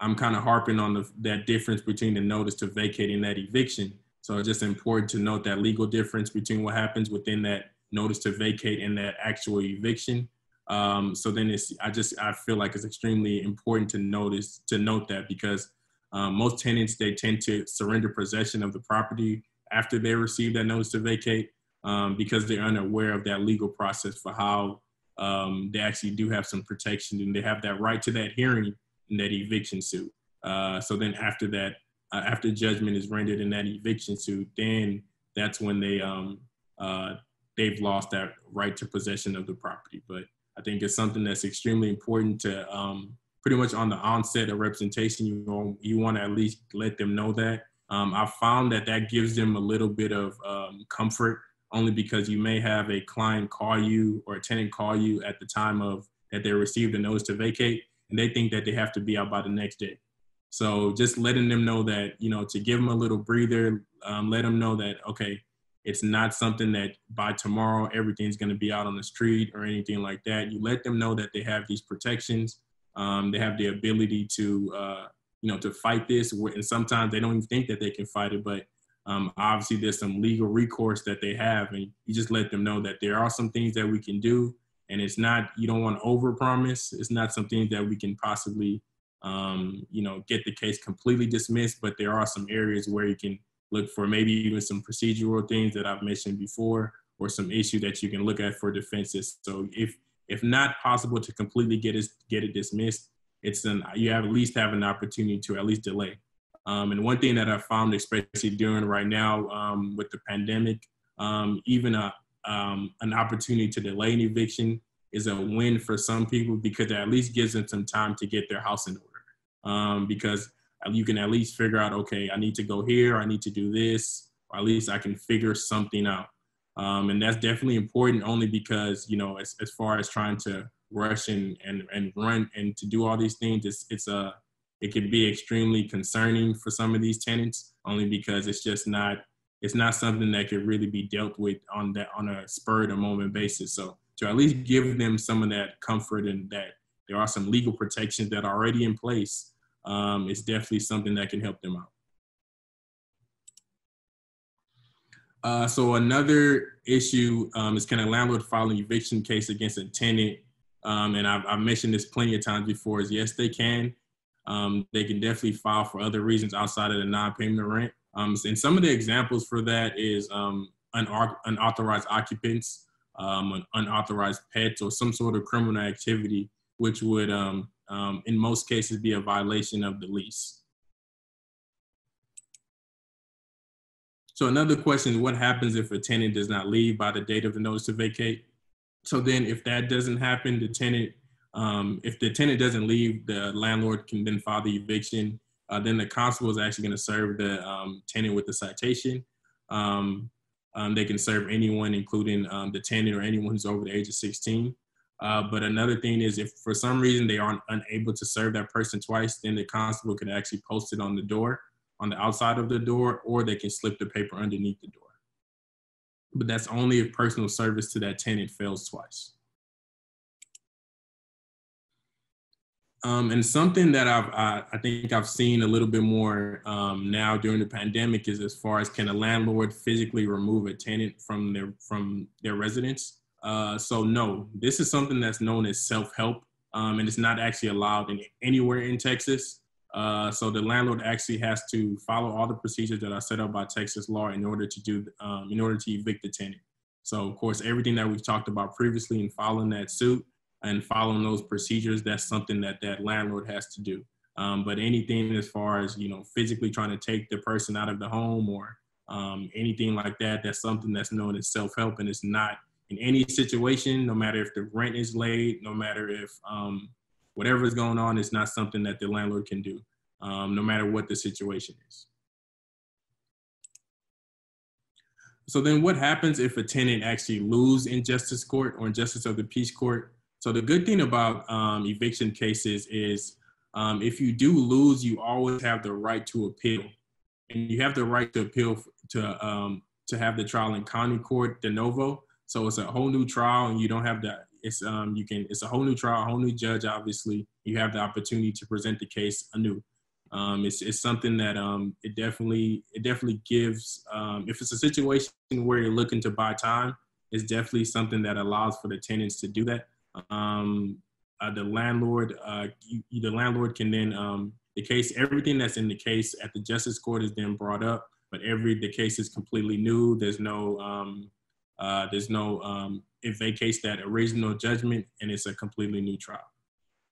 i'm kind of harping on the, that difference between the notice to vacating that eviction. So it's just important to note that legal difference between what happens within that notice to vacate and that actual eviction um, so then it's I just I feel like it's extremely important to notice to note that because um, most tenants they tend to surrender possession of the property after they receive that notice to vacate um, because they're unaware of that legal process for how um, they actually do have some protection and they have that right to that hearing in that eviction suit. Uh, so then after that, uh, after judgment is rendered in that eviction suit, then that's when they um, uh, they've lost that right to possession of the property. But I think it's something that's extremely important to um, pretty much on the onset of representation, you want, you want to at least let them know that. Um, I found that that gives them a little bit of um, comfort only because you may have a client call you or a tenant call you at the time of that they received a notice to vacate and they think that they have to be out by the next day. So just letting them know that, you know, to give them a little breather, um, let them know that, okay, it's not something that by tomorrow everything's going to be out on the street or anything like that. You let them know that they have these protections. Um, they have the ability to, uh, you know, to fight this. And sometimes they don't even think that they can fight it, but um, obviously there's some legal recourse that they have, and you just let them know that there are some things that we can do, and it's not you don't want to overpromise. It's not something that we can possibly, um, you know, get the case completely dismissed, but there are some areas where you can look for maybe even some procedural things that I've mentioned before, or some issue that you can look at for defenses. So if if not possible to completely get it get it dismissed, it's an you have at least have an opportunity to at least delay. Um, and one thing that I found, especially during right now um, with the pandemic, um, even a, um, an opportunity to delay an eviction is a win for some people because it at least gives them some time to get their house in order. Um, because you can at least figure out, okay, I need to go here, I need to do this, or at least I can figure something out. Um, and that's definitely important only because, you know, as, as far as trying to rush and, and, and run and to do all these things, it's, it's a, it can be extremely concerning for some of these tenants only because it's just not it's not something that could really be dealt with on that on a spur of the moment basis so to at least give them some of that comfort and that there are some legal protections that are already in place um, it's definitely something that can help them out. Uh, so another issue um, is can a landlord file an eviction case against a tenant. Um, and I've, I've mentioned this plenty of times before is yes they can. Um, they can definitely file for other reasons outside of the non-payment of rent. Um, and some of the examples for that is um, unauthorized occupants, um, unauthorized pets, or some sort of criminal activity, which would, um, in most cases, be a violation of the lease. So another question is what happens if a tenant does not leave by the date of the notice to vacate? So then if that doesn't happen, the tenant um, if the tenant doesn't leave, the landlord can then file the eviction. Uh, then the constable is actually going to serve the um, tenant with the citation. Um, um, they can serve anyone, including um, the tenant or anyone who's over the age of 16. Uh, but another thing is, if for some reason they aren't unable to serve that person twice, then the constable can actually post it on the door, on the outside of the door, or they can slip the paper underneath the door. But that's only if personal service to that tenant fails twice. Um, and something that I've, I, I, think I've seen a little bit more um, now during the pandemic is as far as can a landlord physically remove a tenant from their from their residence? Uh, so no, this is something that's known as self-help, um, and it's not actually allowed in anywhere in Texas. Uh, so the landlord actually has to follow all the procedures that are set up by Texas law in order to do um, in order to evict the tenant. So of course, everything that we've talked about previously in following that suit and following those procedures, that's something that that landlord has to do. Um, but anything as far as you know, physically trying to take the person out of the home or um, anything like that, that's something that's known as self-help, and it's not in any situation, no matter if the rent is late, no matter if um, whatever is going on, it's not something that the landlord can do, um, no matter what the situation is. So then what happens if a tenant actually lose in justice court or in justice of the peace court? So the good thing about um, eviction cases is um, if you do lose, you always have the right to appeal, and you have the right to appeal to um, to have the trial in county court de novo. So it's a whole new trial, and you don't have that. It's um, you can it's a whole new trial, a whole new judge. Obviously, you have the opportunity to present the case anew. Um, it's, it's something that um, it definitely it definitely gives. Um, if it's a situation where you're looking to buy time, it's definitely something that allows for the tenants to do that um, uh, the landlord, uh, you, the landlord can then um, the case, everything that's in the case at the justice court is then brought up, but every the case is completely new. There's no um, uh, there's no um, it vacates that original judgment and it's a completely new trial.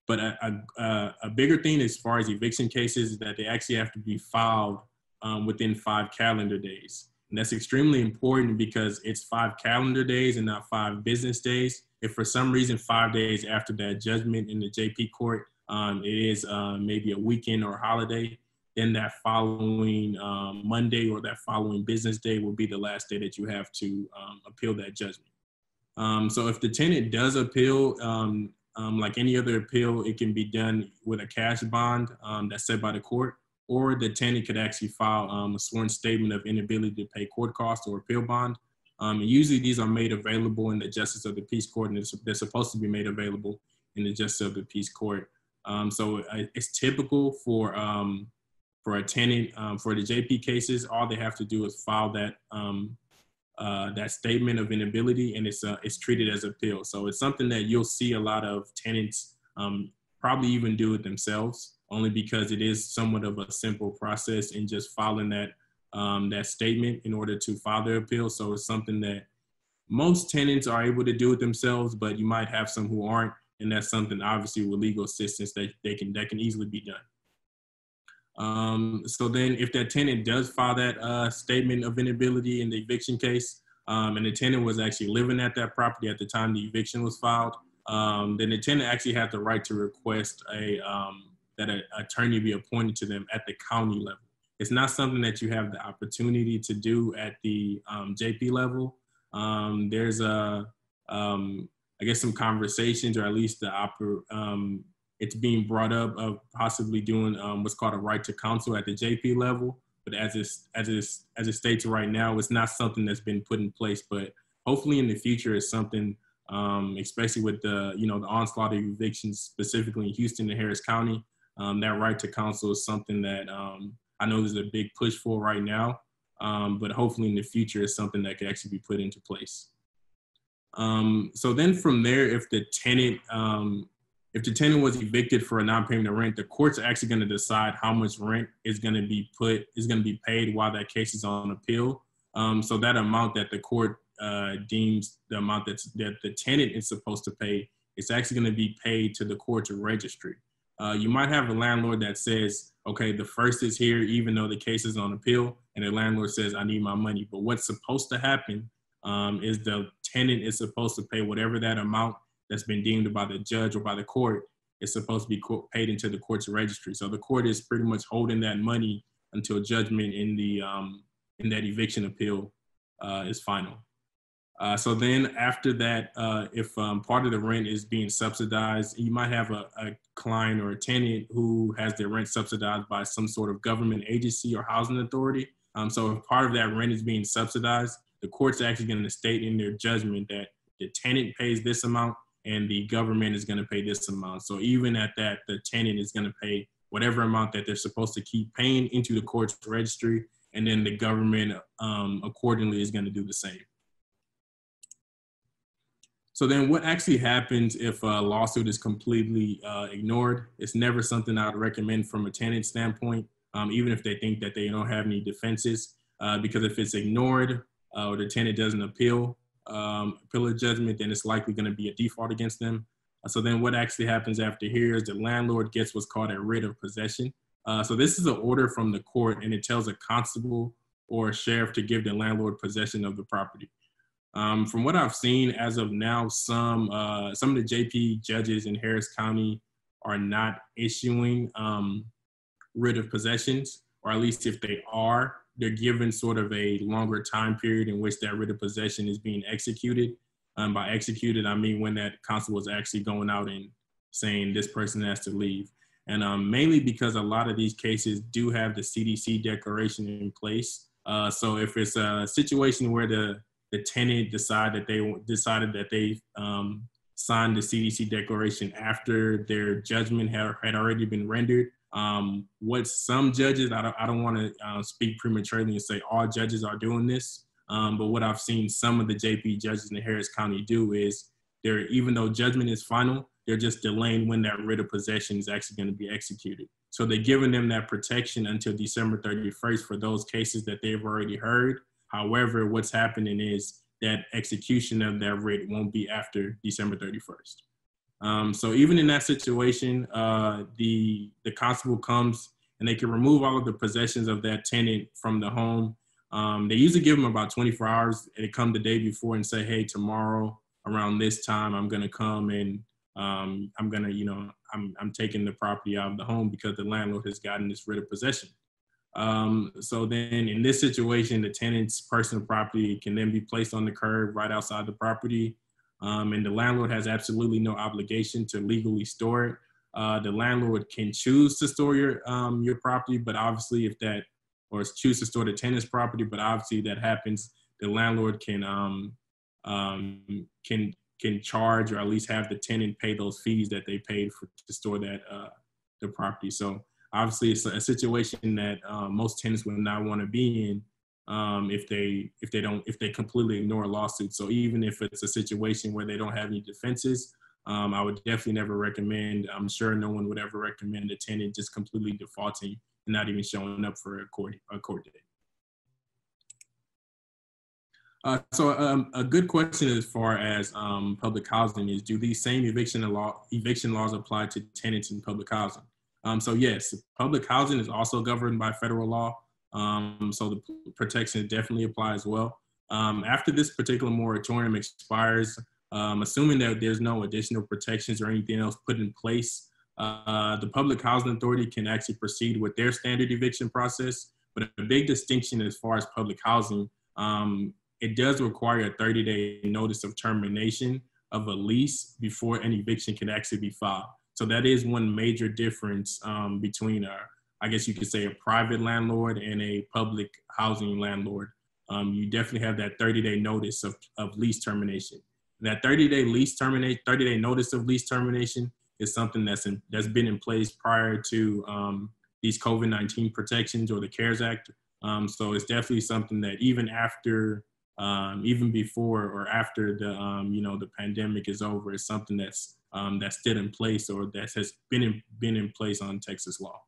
But a, a, a bigger thing as far as eviction cases is that they actually have to be filed um, within five calendar days. And that's extremely important because it's five calendar days and not five business days if for some reason five days after that judgment in the JP court um, it is uh, maybe a weekend or a holiday, then that following um, Monday or that following business day will be the last day that you have to um, appeal that judgment. Um, so if the tenant does appeal, um, um, like any other appeal, it can be done with a cash bond um, that's set by the court, or the tenant could actually file a sworn statement of inability to pay court costs or appeal bond. and usually these are made available in the Justice of the Peace Court, and they're supposed to be made available in the Justice of the Peace Court. so uh, it's typical for for a tenant um, for the JP cases, all they have to do is file that um, uh, that statement of inability, and it's uh, it's treated as a appeal. So it's something that you'll see a lot of tenants um, probably even do it themselves, only because it is somewhat of a simple process in just filing that um, that statement in order to file their appeal. So it's something that most tenants are able to do it themselves, but you might have some who aren't, and that's something obviously with legal assistance that they can that can easily be done. Um, so then if that tenant does file that uh, statement of inability in the eviction case, um, and the tenant was actually living at that property at the time the eviction was filed, um, then the tenant actually had the right to request a um, that an attorney be appointed to them at the county level. It's not something that you have the opportunity to do at the um, JP level. Um, there's a, I guess, some conversations, or at least the it's being brought up of possibly doing um, what's called a right to counsel at the JP level. But as it, as it, as it states right now, it's not something that's been put in place. But hopefully in the future, it's something, um, especially with the you know the onslaught of evictions, specifically in Houston and Harris County. Um, that right to counsel is something that um, I know there's a big push for right now. Um, but hopefully in the future, it's something that could actually be put into place. Um, so then from there, if the tenant um, if the tenant was evicted for a non-payment of rent, the court's actually going to decide how much rent is going to be put is going to be paid while that case is on appeal. Um, so that amount that the court uh, deems the amount that's, that the tenant is supposed to pay, it's actually going to be paid to the court's registry. Uh, you might have a landlord that says, okay, the first is here, even though the case is on appeal, and the landlord says, I need my money. But what's supposed to happen um, is the tenant is supposed to pay whatever that amount that's been deemed by the judge or by the court is supposed to be paid into the court's registry. So the court is pretty much holding that money until judgment in the um, in that eviction appeal uh, is final. Uh, so then after that, uh, if um, part of the rent is being subsidized, you might have a, a, client or a tenant who has their rent subsidized by some sort of government agency or housing authority. Um, so if part of that rent is being subsidized, the court's actually going to state in their judgment that the tenant pays this amount and the government is going to pay this amount. So even at that, the tenant is going to pay whatever amount that they're supposed to keep paying into the court's registry, and then the government um, accordingly is going to do the same. So then what actually happens if a lawsuit is completely uh, ignored? It's never something I would recommend from a tenant standpoint, um, even if they think that they don't have any defenses, uh, because if it's ignored uh, or the tenant doesn't appeal, um, appeal a judgment, then it's likely going to be a default against them. Uh, so then what actually happens after here is the landlord gets what's called a writ of possession. Uh, so this is an order from the court and it tells a constable or a sheriff to give the landlord possession of the property. Um, from what I've seen as of now, some uh, some of the JP judges in Harris County are not issuing um, writ of possessions, or at least if they are, they're given sort of a longer time period in which that writ of possession is being executed. Um, by executed, I mean when that constable is actually going out and saying this person has to leave. And um, mainly because a lot of these cases do have the CDC declaration in place. Uh, so if it's a situation where the, the tenant decide that they decided that they um, signed the CDC declaration after their judgment had, had already been rendered, um, what some judges, I don't, I don't want to uh, speak prematurely and say all judges are doing this, um, but what I've seen some of the JP judges in Harris County do is they're, even though judgment is final, they're just delaying when that writ of possession is actually going to be executed. So they're giving them that protection until December 31st for those cases that they've already heard. However, what's happening is that execution of that writ won't be after December 31st. Um, so even in that situation, uh, the the constable comes and they can remove all of the possessions of that tenant from the home. Um, they usually give them about 24 hours. And they come the day before and say, "Hey, tomorrow around this time, I'm going to come and um, I'm gonna, you know, I'm, I'm taking the property out of the home because the landlord has gotten this writ of possession. Um, so then in this situation, the tenant's personal property can then be placed on the curb right outside the property. Um, and the landlord has absolutely no obligation to legally store it. Uh, the landlord can choose to store your um, your property, but obviously if that or choose to store the tenant's property, but obviously that happens, the landlord can um, um, can can charge or at least have the tenant pay those fees that they paid for to store that uh, the property. So obviously it's a situation that um, most tenants would not want to be in um, if they if they don't if they completely ignore a lawsuit. So even if it's a situation where they don't have any defenses, um, I would definitely never recommend. I'm sure no one would ever recommend a tenant just completely defaulting and not even showing up for a court a court date. Uh, so um, a good question as far as um, public housing is, do these same eviction law eviction laws apply to tenants in public housing? Um, so yes, public housing is also governed by federal law. Um, so the protection definitely apply as well. Um, after this particular moratorium expires, um, assuming that there's no additional protections or anything else put in place, uh, the Public Housing Authority can actually proceed with their standard eviction process. But a big distinction as far as public housing, um, it does require a 30 day notice of termination of a lease before an eviction can actually be filed. So that is one major difference um, between a, I guess you could say a private landlord and a public housing landlord. Um, you definitely have that 30 day notice of, of lease termination. That 30 day lease terminate, 30 day notice of lease termination is something that's in, that's been in place prior to um, these COVID-19 protections or the CARES Act. Um, so it's definitely something that even after um, even before or after the um, you know the pandemic is over is something that's um, that's still in place or that has been in, been in place on Texas law.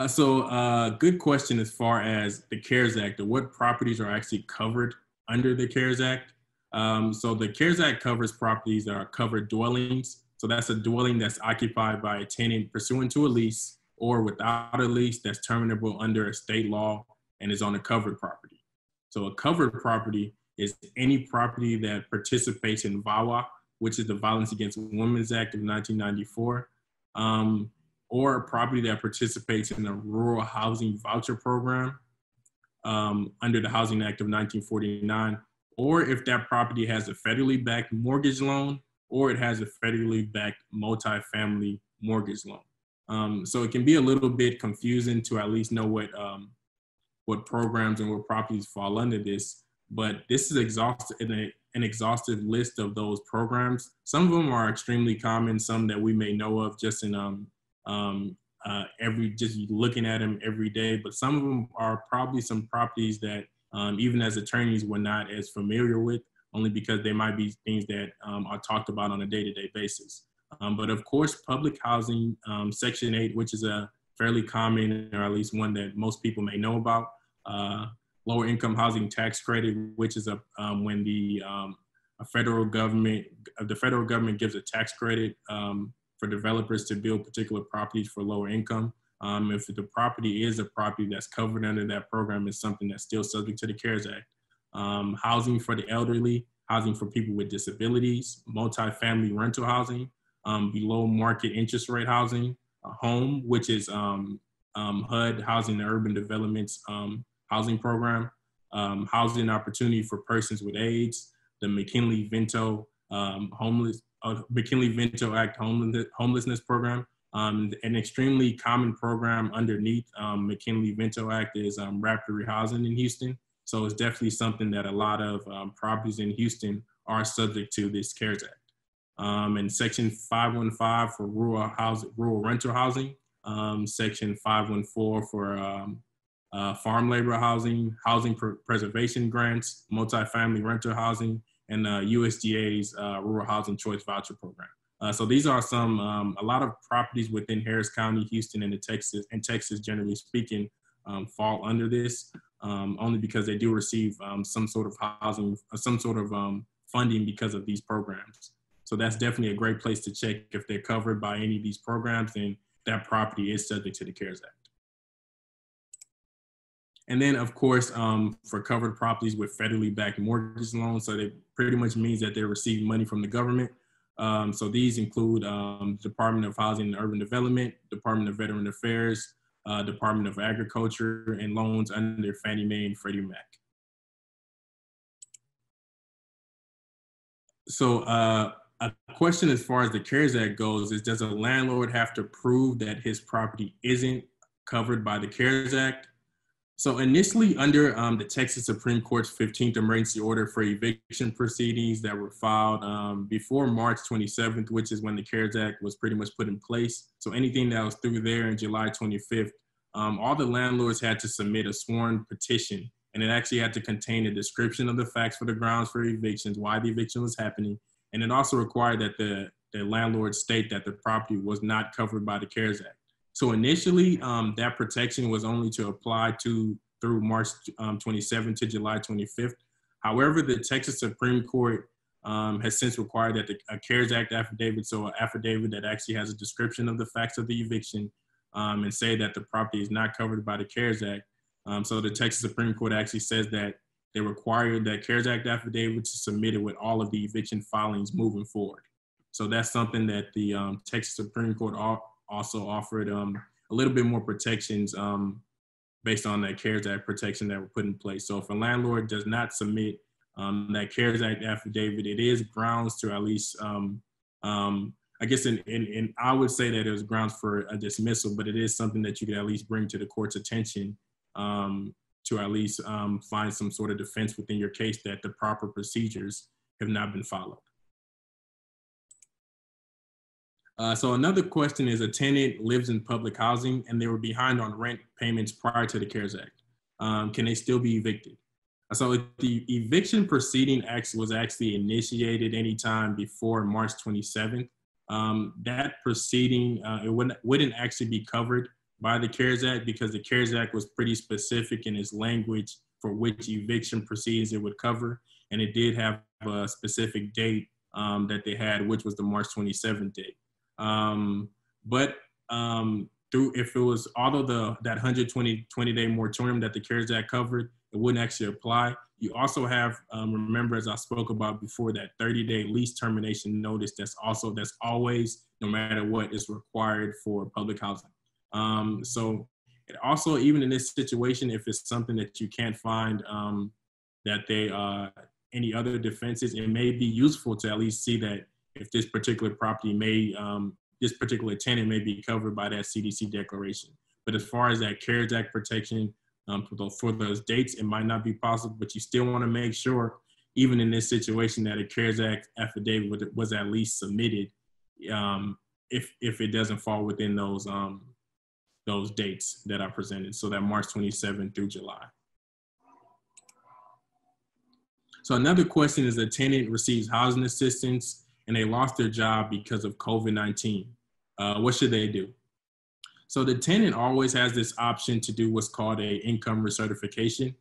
Uh, so uh, good question as far as the CARES Act or what properties are actually covered under the CARES Act. Um, so the CARES Act covers properties that are covered dwellings. So that's a dwelling that's occupied by a tenant pursuant to a lease or without a lease that's terminable under a state law and is on a covered property. So a covered property is any property that participates in VAWA, which is the Violence Against Women's Act of 1994, um, or a property that participates in the Rural Housing Voucher Program um, under the Housing Act of 1949, or if that property has a federally backed mortgage loan, or it has a federally backed multifamily mortgage loan. Um, so it can be a little bit confusing to at least know what um, what programs and what properties fall under this. But this is an, an exhaustive list of those programs. Some of them are extremely common, some that we may know of just in um, um, uh, every, just looking at them every day. But some of them are probably some properties that um, even as attorneys we're not as familiar with, only because they might be things that um, are talked about on a day-to-day basis. Um, but of course, public housing, um, Section 8, which is a fairly common, or at least one that most people may know about, uh, lower income housing tax credit, which is a um, when the federal government the federal government gives a tax credit um, for developers to build particular properties for lower income. Um, if the property is a property that's covered under that program, is something that's still subject to the CARES Act. Um, housing for the elderly, housing for people with disabilities, multifamily rental housing, um, below market interest rate housing, a home, which is HUD, Housing and Urban Developments um, housing program, um, housing opportunity for persons with AIDS, the McKinney-Vento um, homeless uh, McKinney-Vento Act homelessness program. Um, an extremely common program underneath um, McKinney-Vento Act is um, rapid rehousing in Houston. So it's definitely something that a lot of um, properties in Houston are subject to this CARES Act. Um, and Section 515 for rural housing, rural rental housing, um, Section 514 for um, uh, farm labor housing, housing pr preservation grants, multifamily rental housing, and uh, USDA's uh, Rural Housing Choice Voucher Program. Uh, so these are some, um, a lot of properties within Harris County, Houston, and the Texas, and Texas generally speaking, um, fall under this, um, only because they do receive um, some sort of housing, uh, some sort of um, funding because of these programs. So that's definitely a great place to check if they're covered by any of these programs and that property is subject to the CARES Act. And then, of course, um, for covered properties with federally backed mortgage loans, so that pretty much means that they're receiving money from the government. Um, so these include um, Department of Housing and Urban Development, Department of Veteran Affairs, uh, Department of Agriculture, and loans under Fannie Mae and Freddie Mac. So uh, a question as far as the CARES Act goes is, does a landlord have to prove that his property isn't covered by the CARES Act? So initially under um, the Texas Supreme Court's 15th emergency order for eviction proceedings that were filed um, before March 27th, which is when the CARES Act was pretty much put in place. So anything that was through there in July 25th, um, all the landlords had to submit a sworn petition and it actually had to contain a description of the facts for the grounds for evictions, why the eviction was happening, and it also required that the, the landlord state that the property was not covered by the CARES Act. So initially, um, that protection was only to apply to through March um, 27 to July 25th. However, the Texas Supreme Court um, has since required that the a CARES Act affidavit, so an affidavit that actually has a description of the facts of the eviction um, and say that the property is not covered by the CARES Act. Um, so the Texas Supreme Court actually says that they require that CARES Act affidavit to submit it with all of the eviction filings moving forward. So that's something that the um, Texas Supreme Court also offered um, a little bit more protections um, based on that CARES Act protection that were put in place. So if a landlord does not submit um, that CARES Act affidavit, it is grounds to at least, um, um, I guess, in, in, in, I would say that it was grounds for a dismissal, but it is something that you could at least bring to the court's attention um, to at least um, find some sort of defense within your case that the proper procedures have not been followed. Uh, so another question is a tenant lives in public housing and they were behind on rent payments prior to the CARES Act. Um, can they still be evicted? Uh, so the eviction proceeding act was actually initiated anytime before March 27th. Um, that proceeding, uh, it wouldn't, wouldn't actually be covered by the CARES Act because the CARES Act was pretty specific in its language for which eviction proceedings it would cover. And it did have a specific date um, that they had, which was the March 27th date. Um, but um, through if it was although the that 120 20 day moratorium that the CARES Act covered, it wouldn't actually apply. You also have um, remember as I spoke about before that 30 day lease termination notice. That's also that's always no matter what is required for public housing. Um, so it also even in this situation, if it's something that you can't find um, that they uh, any other defenses, it may be useful to at least see that if this particular property may, um, this particular tenant may be covered by that CDC declaration. But as far as that CARES Act protection um, for, those, for those dates, it might not be possible, but you still want to make sure, even in this situation, that a CARES Act affidavit was at least submitted um, if, if it doesn't fall within those, um, those dates that I presented. So that March 27 through July. So another question is a tenant receives housing assistance and they lost their job because of COVID 19. Uh, what should they do? So the tenant always has this option to do what's called a income recertification,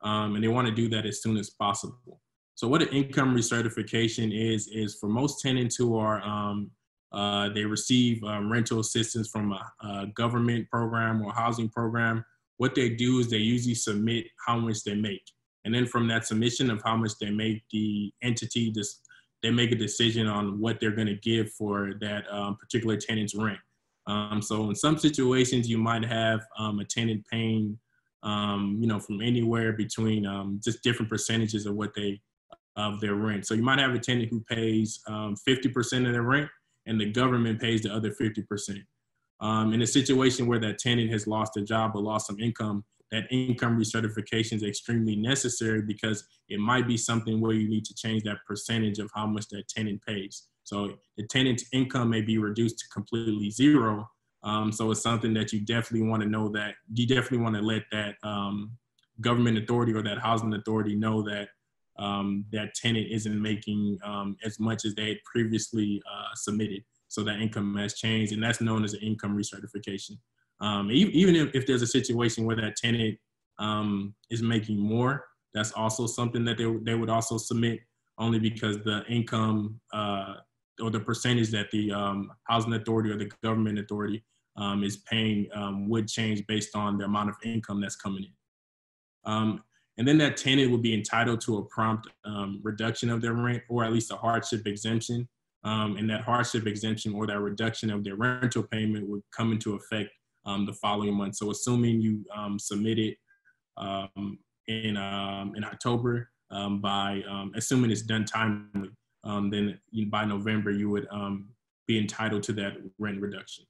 um, and they want to do that as soon as possible. So what an income recertification is is for most tenants who are um, uh, they receive um, rental assistance from a, a, government program or housing program. What they do is they usually submit how much they make, and then from that submission of how much they make, the entity just they make a decision on what they're going to give for that um, particular tenant's rent. Um, so in some situations, you might have um, a tenant paying, um, you know, from anywhere between um, just different percentages of what they of their rent. So you might have a tenant who pays 50% um, of their rent, and the government pays the other 50%. in a situation where that tenant has lost a job or lost some income, that income recertification is extremely necessary because it might be something where you need to change that percentage of how much that tenant pays. So the tenant's income may be reduced to completely zero. Um, so it's something that you definitely want to know that you definitely want to let that um, government authority or that housing authority know that um, that tenant isn't making um, as much as they had previously uh, submitted. So that income has changed, and that's known as an income recertification. Um, even if, if, there's a situation where that tenant um, is making more, that's also something that they, they would also submit only because the income uh, or the percentage that the um, housing authority or the government authority um, is paying um, would change based on the amount of income that's coming in. Um, and then that tenant would be entitled to a prompt reduction of their rent or at least a hardship exemption. And that hardship exemption or that reduction of their rental payment would come into effect um, the following month. So assuming you um, submitted um, in, um, in October by, assuming it's done timely, then by November you would be entitled to that rent reduction.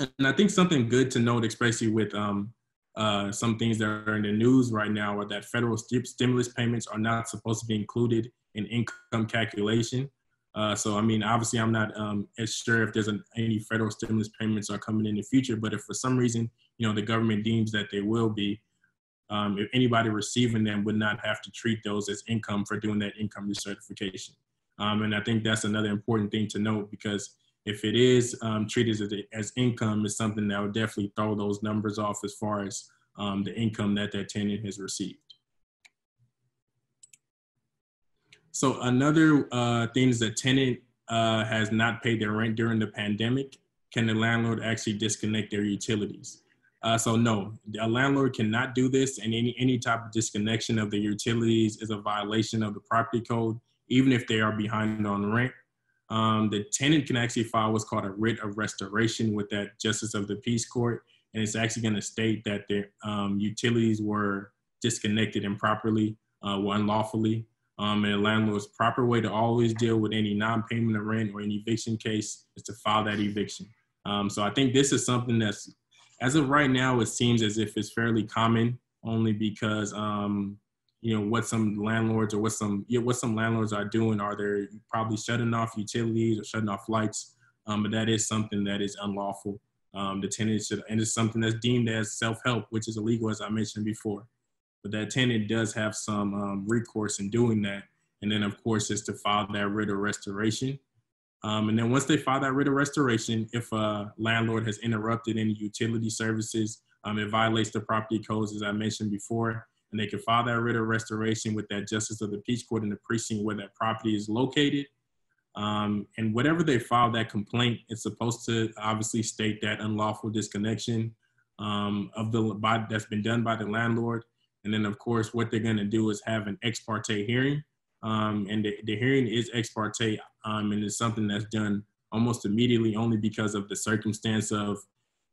And I think something good to note, especially with um, uh, some things that are in the news right now are that federal st- stimulus payments are not supposed to be included in income calculation. Uh, so, I mean, obviously, I'm not um, as sure if there's an, any federal stimulus payments are coming in the future, but if for some reason, you know, the government deems that they will be, um, if anybody receiving them would not have to treat those as income for doing that income recertification. Um, and I think that's another important thing to note because if it is um, treated as, as income, it's something that would definitely throw those numbers off as far as um, the income that that tenant has received. So another uh, thing is the tenant uh, has not paid their rent during the pandemic. Can the landlord actually disconnect their utilities? Uh, so no, a landlord cannot do this, and any any type of disconnection of the utilities is a violation of the property code, even if they are behind on rent um, the tenant can actually file what's called a writ of restoration with that Justice of the Peace Court, and it's actually going to state that their um, utilities were disconnected improperly, uh, were unlawfully, um, and the landlord's proper way to always deal with any non-payment of rent or an eviction case is to file that eviction. Um, so I think this is something that's, as of right now, it seems as if it's fairly common, only because um, you know what some landlords or what some what some landlords are doing are they're probably shutting off utilities or shutting off lights? Um, but that is something that is unlawful. Um, the tenant should and it's something that's deemed as self-help which is illegal as i mentioned before but that tenant does have some um, recourse in doing that and then of course is to file that writ of restoration um, and then once they file that writ of restoration if a landlord has interrupted any utility services um, it violates the property codes as i mentioned before and they can file that writ of restoration with that justice of the peace court in the precinct where that property is located. Um, and whatever they file that complaint, it's supposed to obviously state that unlawful disconnection um, of the by, that's been done by the landlord. And then, of course, what they're going to do is have an ex parte hearing. Um, and the, the, hearing is ex parte, um, and it's something that's done almost immediately only because of the circumstance of,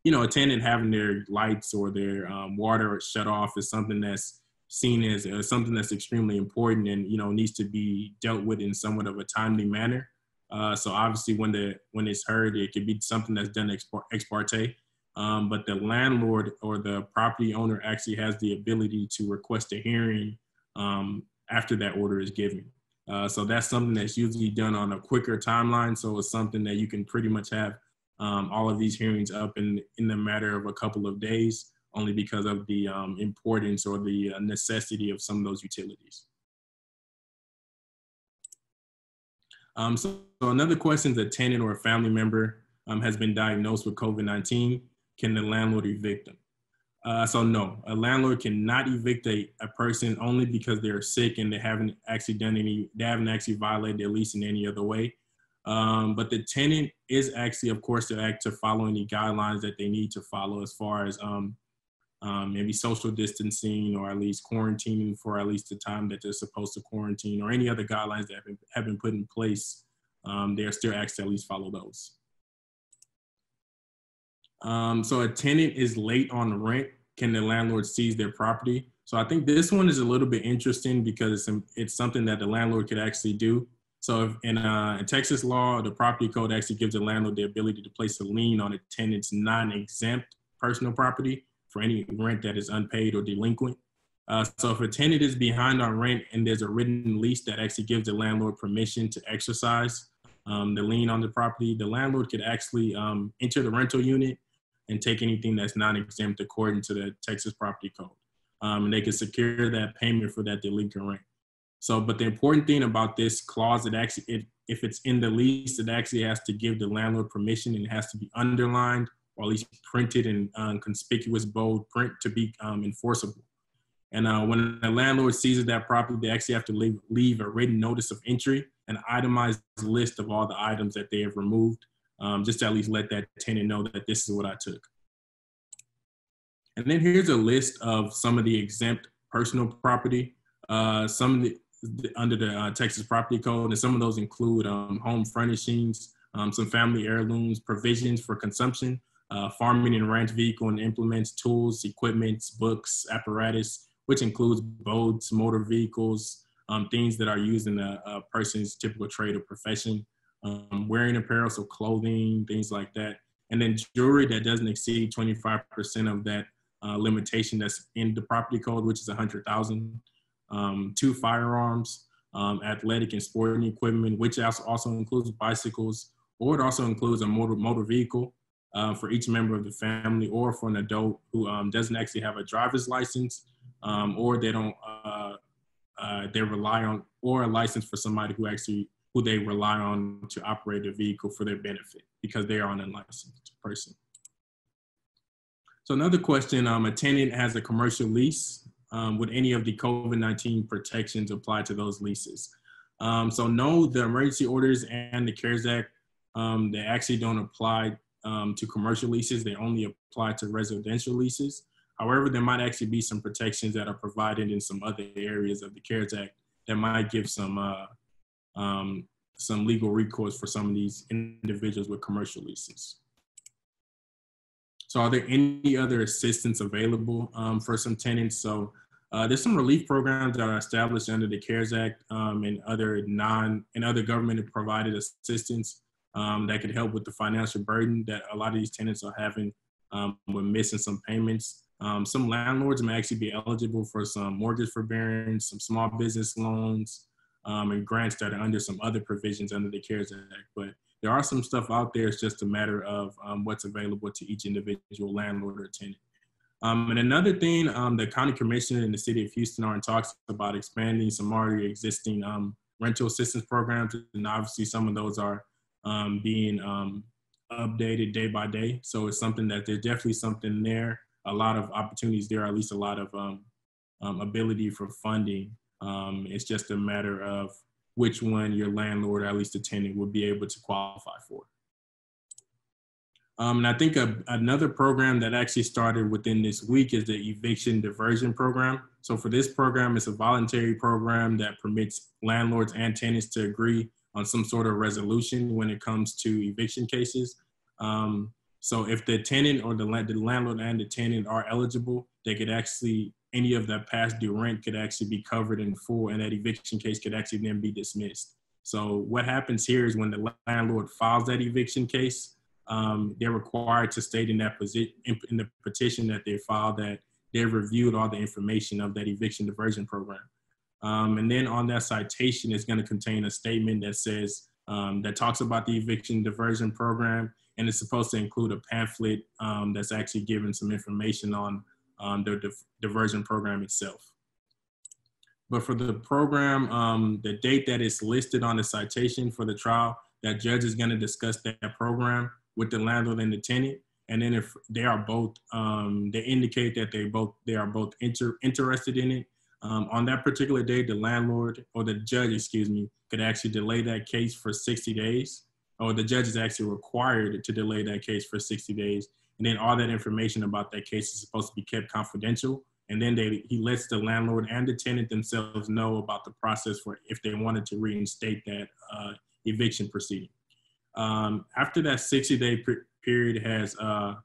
you know, a tenant having their lights or their um, water shut off is something that's seen as uh, something that's extremely important and you know needs to be dealt with in somewhat of a timely manner. Uh, so obviously, when the when it's heard, it could be something that's done ex, ex parte. Um, but the landlord or the property owner actually has the ability to request a hearing um, after that order is given. Uh, so that's something that's usually done on a quicker timeline. So it's something that you can pretty much have um, all of these hearings up in in the matter of a couple of days only because of the um, importance or the uh, necessity of some of those utilities. Um, so, so, another question is a tenant or a family member um, has been diagnosed with COVID-19, can the landlord evict them? Uh, so no, a landlord cannot evict a, a person only because they're sick and they haven't actually done any, they haven't actually violated their lease in any other way. Um, but the tenant is actually, of course, to act to follow any guidelines that they need to follow as far as um, um, maybe social distancing or at least quarantining for at least the time that they're supposed to quarantine or any other guidelines that have been, have been put in place, um, they're still asked to at least follow those. Um, so a tenant is late on rent, can the landlord seize their property? So I think this one is a little bit interesting because it's, it's something that the landlord could actually do. So in, uh, in Texas law, the property code actually gives the landlord the ability to place a lien on a tenant's non-exempt personal property for any rent that is unpaid or delinquent. Uh, so if a tenant is behind on rent and there's a written lease that actually gives the landlord permission to exercise um, the lien on the property, the landlord could actually um, enter the rental unit and take anything that's non-exempt according to the Texas Property Code. Um, and they can secure that payment for that delinquent rent. So, but the important thing about this clause, it actually, it, if it's in the lease, it actually has to give the landlord permission and it has to be underlined or at least printed in um, conspicuous bold print to be um, enforceable. And uh, when the landlord seizes that property, they actually have to leave, leave, a written notice of entry, an itemized list of all the items that they have removed, um, just at least let that tenant know that this is what I took. And then here's a list of some of the exempt personal property. Uh, some the, the, under the uh, Texas Property Code, and some of those include um, home furnishings, um, some family heirlooms, provisions for consumption, uh, farming and ranch vehicle and implements, tools, equipment, books, apparatus, which includes boats, motor vehicles, um, things that are used in a, a, person's typical trade or profession, um, wearing apparel, so clothing, things like that. And then jewelry that doesn't exceed 25% of that uh, limitation that's in the property code, which is 100,000. Um, two firearms, um, athletic and sporting equipment, which also, includes bicycles, or it also includes a motor, motor vehicle uh, for each member of the family or for an adult who um, doesn't actually have a driver's license um, or they don't, uh, uh, they rely on, or a license for somebody who actually, who they rely on to operate a vehicle for their benefit because they are an unlicensed person. So another question, um, a tenant has a commercial lease. Um, would any of the COVID-19 protections apply to those leases? Um, so no, the emergency orders and the CARES Act, um, they actually don't apply um, to commercial leases. They only apply to residential leases. However, there might actually be some protections that are provided in some other areas of the CARES Act that might give some uh, um, some legal recourse for some of these individuals with commercial leases. So are there any other assistance available um, for some tenants? So uh, there's some relief programs that are established under the CARES Act um, and other non and other government provided assistance um, that could help with the financial burden that a lot of these tenants are having um, with missing some payments. Um, some landlords may actually be eligible for some mortgage forbearance, some small business loans, um, and grants that are under some other provisions under the CARES Act. But there are some stuff out there. It's just a matter of um, what's available to each individual landlord or tenant. Um, and another thing, um, the county commissioner in the city of Houston are in talks about expanding some already existing um, rental assistance programs. And obviously some of those are um, being updated day by day. So it's something that there's definitely something there a lot of opportunities there, at least a lot of ability for funding. Um, it's just a matter of which one your landlord, or at least a tenant, would be able to qualify for. Um, and I think a, another program that actually started within this week is the eviction diversion program. So for this program, it's a voluntary program that permits landlords and tenants to agree on some sort of resolution when it comes to eviction cases. Um, so if the tenant or the, the landlord and the tenant are eligible, they could actually, any of that past due rent could actually be covered in full and that eviction case could actually then be dismissed. So what happens here is when the landlord files that eviction case, um, they're required to state in that position in the petition that they filed that they've reviewed all the information of that eviction diversion program. Um, and then on that citation is going to contain a statement that says um, that talks about the eviction diversion program and it's supposed to include a pamphlet um, that's actually giving some information on um, the diversion program itself. But for the program, um, the date that is listed on the citation for the trial, that judge is going to discuss that program with the landlord and the tenant. And then if they are both, um, they indicate that they both they are both inter interested in it. Um, on that particular day, the landlord or the judge, excuse me, could actually delay that case for 60 days or the judge is actually required to delay that case for 60 days. And then all that information about that case is supposed to be kept confidential. And then they, he lets the landlord and the tenant themselves know about the process for if they wanted to reinstate that uh, eviction proceeding. Um, after that 60 day period has, uh,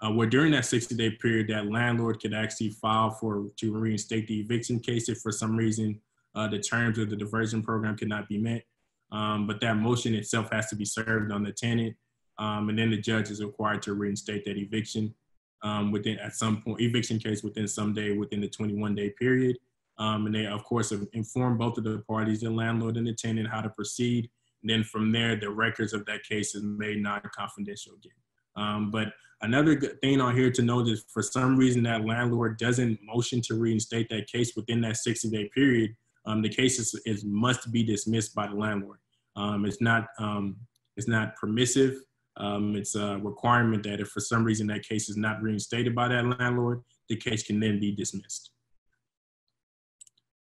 uh, where during that 60 day period, that landlord could actually file for to reinstate the eviction case if for some reason uh, the terms of the diversion program cannot be met. Um, but that motion itself has to be served on the tenant. Um, and then the judge is required to reinstate that eviction um, within at some point, eviction case within some day within the 21 day period. Um, and they, of course, inform both of the parties, the landlord and the tenant, how to proceed. And then from there, the records of that case is made non-confidential again. Um, but another good thing on here to note is for some reason that landlord doesn't motion to reinstate that case within that 60 day period, um, the case is, is, must be dismissed by the landlord. Um, it's not it's not permissive. Um, it's a requirement that if for some reason that case is not reinstated by that landlord, the case can then be dismissed.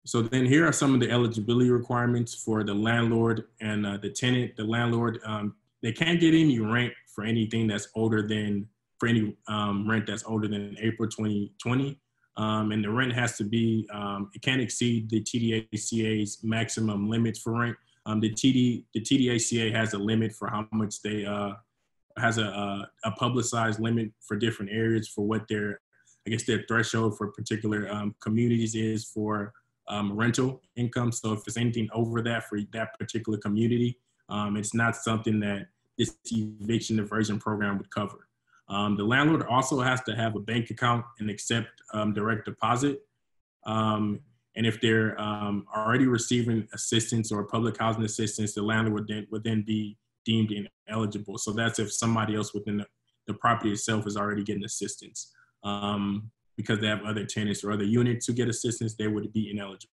So then here are some of the eligibility requirements for the landlord and uh, the tenant. The landlord, um, they can't get any rent for anything that's older than, for any um, rent that's older than April 2020. Um, and the rent has to be, um, it can't exceed the TDHCA's maximum limits for rent. Um, the TD, the TDHCA has a limit for how much they, uh, has a, a, a, publicized limit for different areas for what their, I guess their threshold for particular um, communities is for um, rental income. So if it's anything over that for that particular community, um, it's not something that this eviction diversion program would cover. Um, the landlord also has to have a bank account and accept um, direct deposit. Um, and if they're already receiving assistance or public housing assistance, the landlord would then, would then be deemed ineligible. So that's if somebody else within the, the property itself is already getting assistance. Um, because they have other tenants or other units who get assistance, they would be ineligible.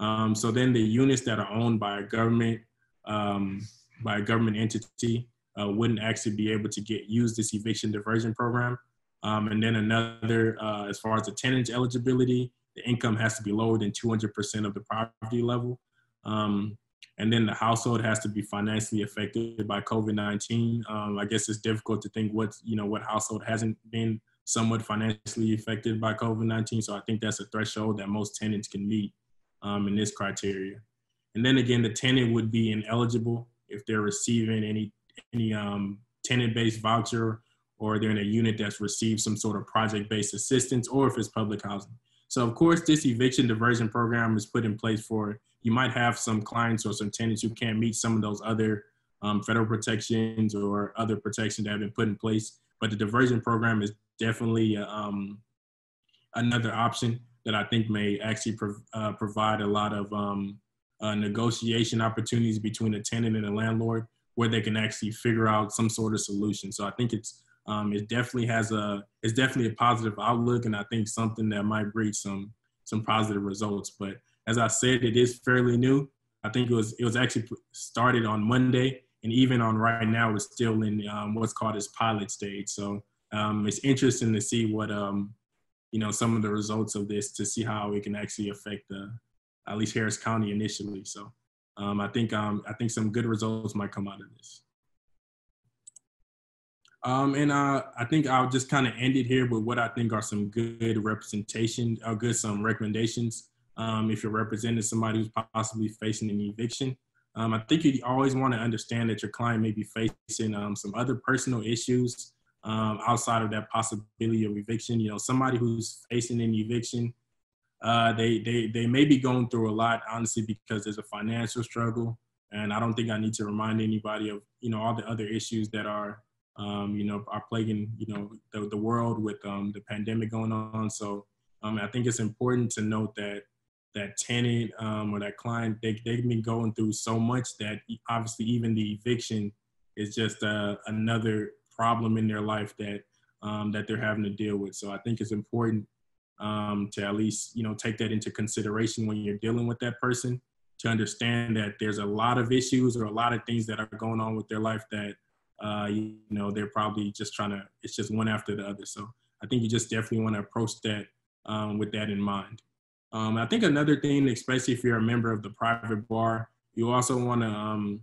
Um, so then the units that are owned by a government, by a government entity, uh, wouldn't actually be able to get use this eviction diversion program. Um, and then another, uh, as far as the tenant eligibility, the income has to be lower than 200% of the poverty level. Um, and then the household has to be financially affected by COVID-19. Um, I guess it's difficult to think what, you know, what household hasn't been somewhat financially affected by COVID-19. So I think that's a threshold that most tenants can meet um, in this criteria. And then again, the tenant would be ineligible if they're receiving any any um, tenant-based voucher or they're in a unit that's received some sort of project-based assistance or if it's public housing. So of course, this eviction diversion program is put in place for, you might have some clients or some tenants who can't meet some of those other um, federal protections or other protections that have been put in place. But the diversion program is definitely um, another option that I think may actually prov uh, provide a lot of um, uh, negotiation opportunities between a tenant and a landlord where they can actually figure out some sort of solution. So I think it's um, it definitely has a it's definitely a positive outlook, and I think something that might breed some some positive results. But as I said, it is fairly new. I think it was it was actually started on Monday, and even on right now, it's still in um, what's called its pilot stage. So um, it's interesting to see what um, you know some of the results of this to see how it can actually affect the at least Harris County initially. So um, I think um, I think some good results might come out of this. Um, and uh, I think I'll just kind of end it here with what I think are some good representation, or good some recommendations. Um, if you're representing somebody who's possibly facing an eviction, um, I think you always want to understand that your client may be facing um, some other personal issues outside of that possibility of eviction. You know, somebody who's facing an eviction uh, they they they may be going through a lot, honestly, because there's a financial struggle, and I don't think I need to remind anybody of you know all the other issues that are um, you know are plaguing you know the, the world with um, the pandemic going on. So um, I think it's important to note that that tenant um, or that client they they've been going through so much that obviously even the eviction is just uh, another problem in their life that um, that they're having to deal with. So I think it's important um, to at least you know take that into consideration when you're dealing with that person to understand that there's a lot of issues or a lot of things that are going on with their life that uh, you know they're probably just trying to it's just one after the other so i think you just definitely want to approach that um, with that in mind um, i think another thing especially if you're a member of the private bar you also want to um,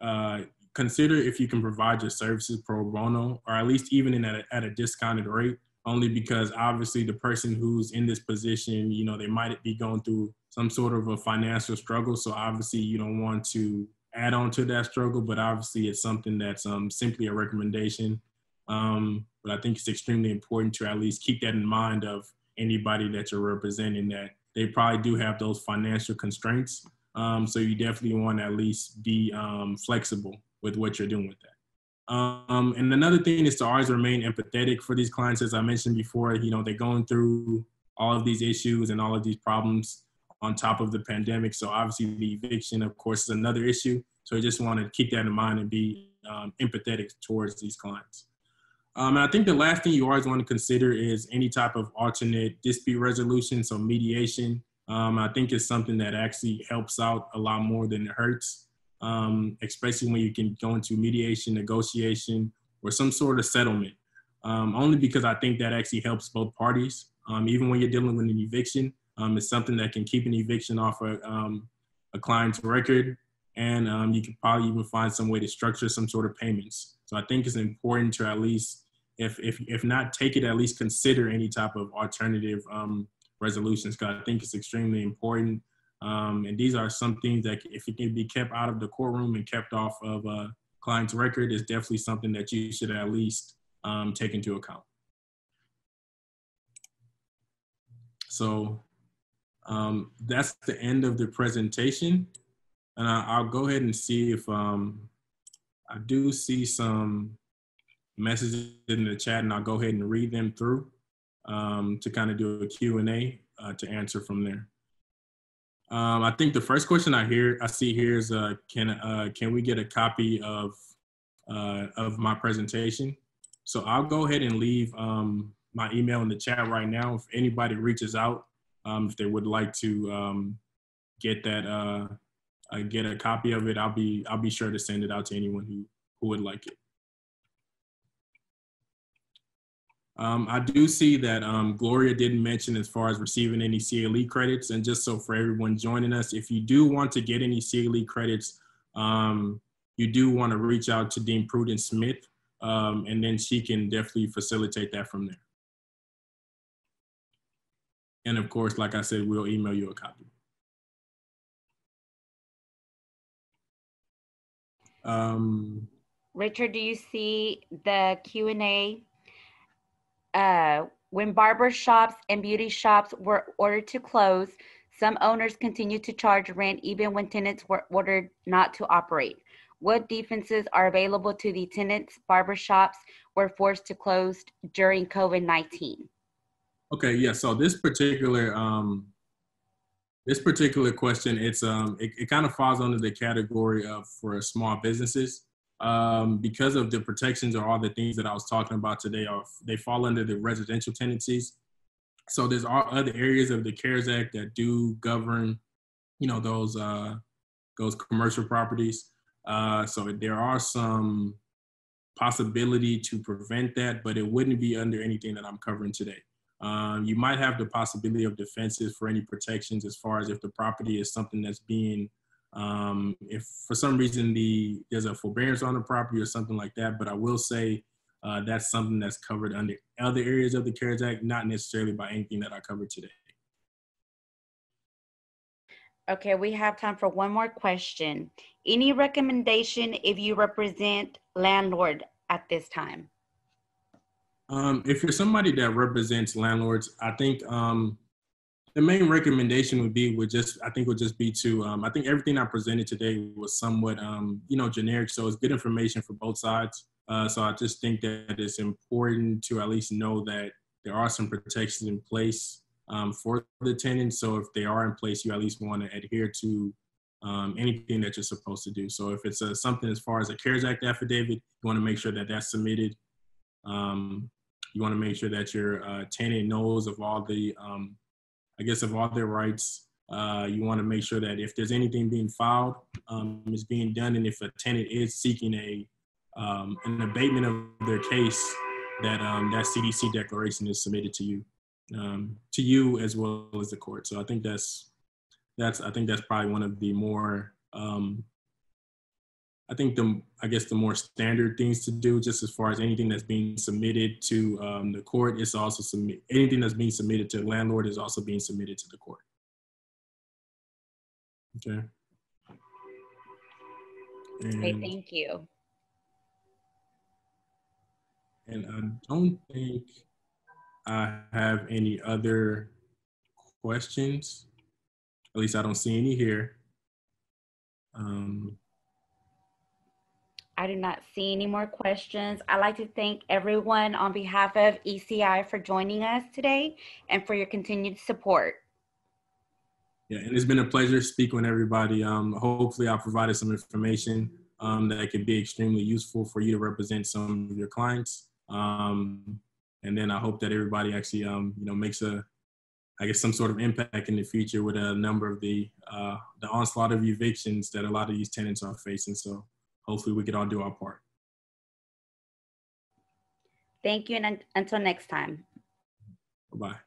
uh, consider if you can provide your services pro bono or at least even at a, at a discounted rate only because obviously the person who's in this position, you know, they might be going through some sort of a financial struggle. So obviously you don't want to add on to that struggle, but obviously it's something that's um, simply a recommendation. Um, but I think it's extremely important to at least keep that in mind of anybody that you're representing that they probably do have those financial constraints. Um, so you definitely want to at least be um, flexible with what you're doing with that. Um, and another thing is to always remain empathetic for these clients. As I mentioned before, you know, they're going through all of these issues and all of these problems on top of the pandemic. So obviously the eviction, of course, is another issue. So I just want to keep that in mind and be um, empathetic towards these clients. Um, and I think the last thing you always want to consider is any type of alternate dispute resolution. So mediation, um, I think is something that actually helps out a lot more than it hurts um, especially when you can go into mediation, negotiation, or some sort of settlement. Um, only because I think that actually helps both parties. Um, even when you're dealing with an eviction, um, it's something that can keep an eviction off a, a client's record, and you can probably even find some way to structure some sort of payments. So I think it's important to at least if if if not take it, at least consider any type of alternative um, resolutions because I think it's extremely important. Um, and these are some things that if it can be kept out of the courtroom and kept off of a client's record, is definitely something that you should at least um, take into account. So um, that's the end of the presentation. And I, will go ahead and see if um, I do see some messages in the chat and I'll go ahead and read them through um, to kind of do a Q&A uh, to answer from there. Um, I think the first question I hear, I see here is, uh, can uh, can we get a copy of uh, of my presentation? So I'll go ahead and leave um, my email in the chat right now. If anybody reaches out, um, if they would like to um, get that, uh, uh, get a copy of it, I'll be I'll be sure to send it out to anyone who who would like it. Um, I do see that um, Gloria didn't mention as far as receiving any CLE credits. And just so for everyone joining us, if you do want to get any CLE credits, um, you do want to reach out to Dean Prudence Smith, um, and then she can definitely facilitate that from there. And of course, like I said, we'll email you a copy. Um, Richard, do you see the Q&A uh, when barber shops and beauty shops were ordered to close, some owners continued to charge rent even when tenants were ordered not to operate. What defenses are available to the tenants barber shops were forced to close during COVID-19? Okay, yeah, so this particular um, this particular question, it's um, it, it kind of falls under the category of for small businesses um, because of the protections or all the things that I was talking about today, are they fall under the residential tenancies. So there's all other areas of the CARES Act that do govern, you know, those uh, those commercial properties. Uh, so there are some possibility to prevent that, but it wouldn't be under anything that I'm covering today. Um, you might have the possibility of defenses for any protections as far as if the property is something that's being um, if for some reason the there's a forbearance on the property or something like that, but I will say uh, that's something that's covered under other areas of the CARES Act, not necessarily by anything that I covered today. Okay, we have time for one more question. Any recommendation if you represent landlord at this time? Um, if you're somebody that represents landlords, I think um, the main recommendation would be would just I think would just be to um, I think everything I presented today was somewhat um, you know generic, so it's good information for both sides. Uh, so I just think that it's important to at least know that there are some protections in place um, for the tenants. So if they are in place, you at least want to adhere to um, anything that you're supposed to do. So if it's a, something as far as a CARES Act affidavit, you want to make sure that that's submitted. Um, you want to make sure that your uh, tenant knows of all the um, I guess, of all their rights. Uh, you want to make sure that if there's anything being filed, um, is being done, and if a tenant is seeking a um, an abatement of their case, that um, that CDC declaration is submitted to you, um, to you as well as the court. So I think that's that's I think that's probably one of the more um, I think the I guess the more standard things to do, just as far as anything that's being submitted to um, the court, is also submit anything that's being submitted to the landlord is also being submitted to the court. Okay. And, okay, thank you. And I don't think I have any other questions. At least I don't see any here. Um, I do not see any more questions. I'd like to thank everyone on behalf of ECI for joining us today and for your continued support. Yeah, and it's been a pleasure speaking with everybody. Um, hopefully, I provided some information um, that can be extremely useful for you to represent some of your clients. Um, and then I hope that everybody actually, um, you know, makes a, I guess, some sort of impact in the future with a number of the uh, the onslaught of evictions that a lot of these tenants are facing. So hopefully we can all do our part. Thank you, and until next time. Bye-bye.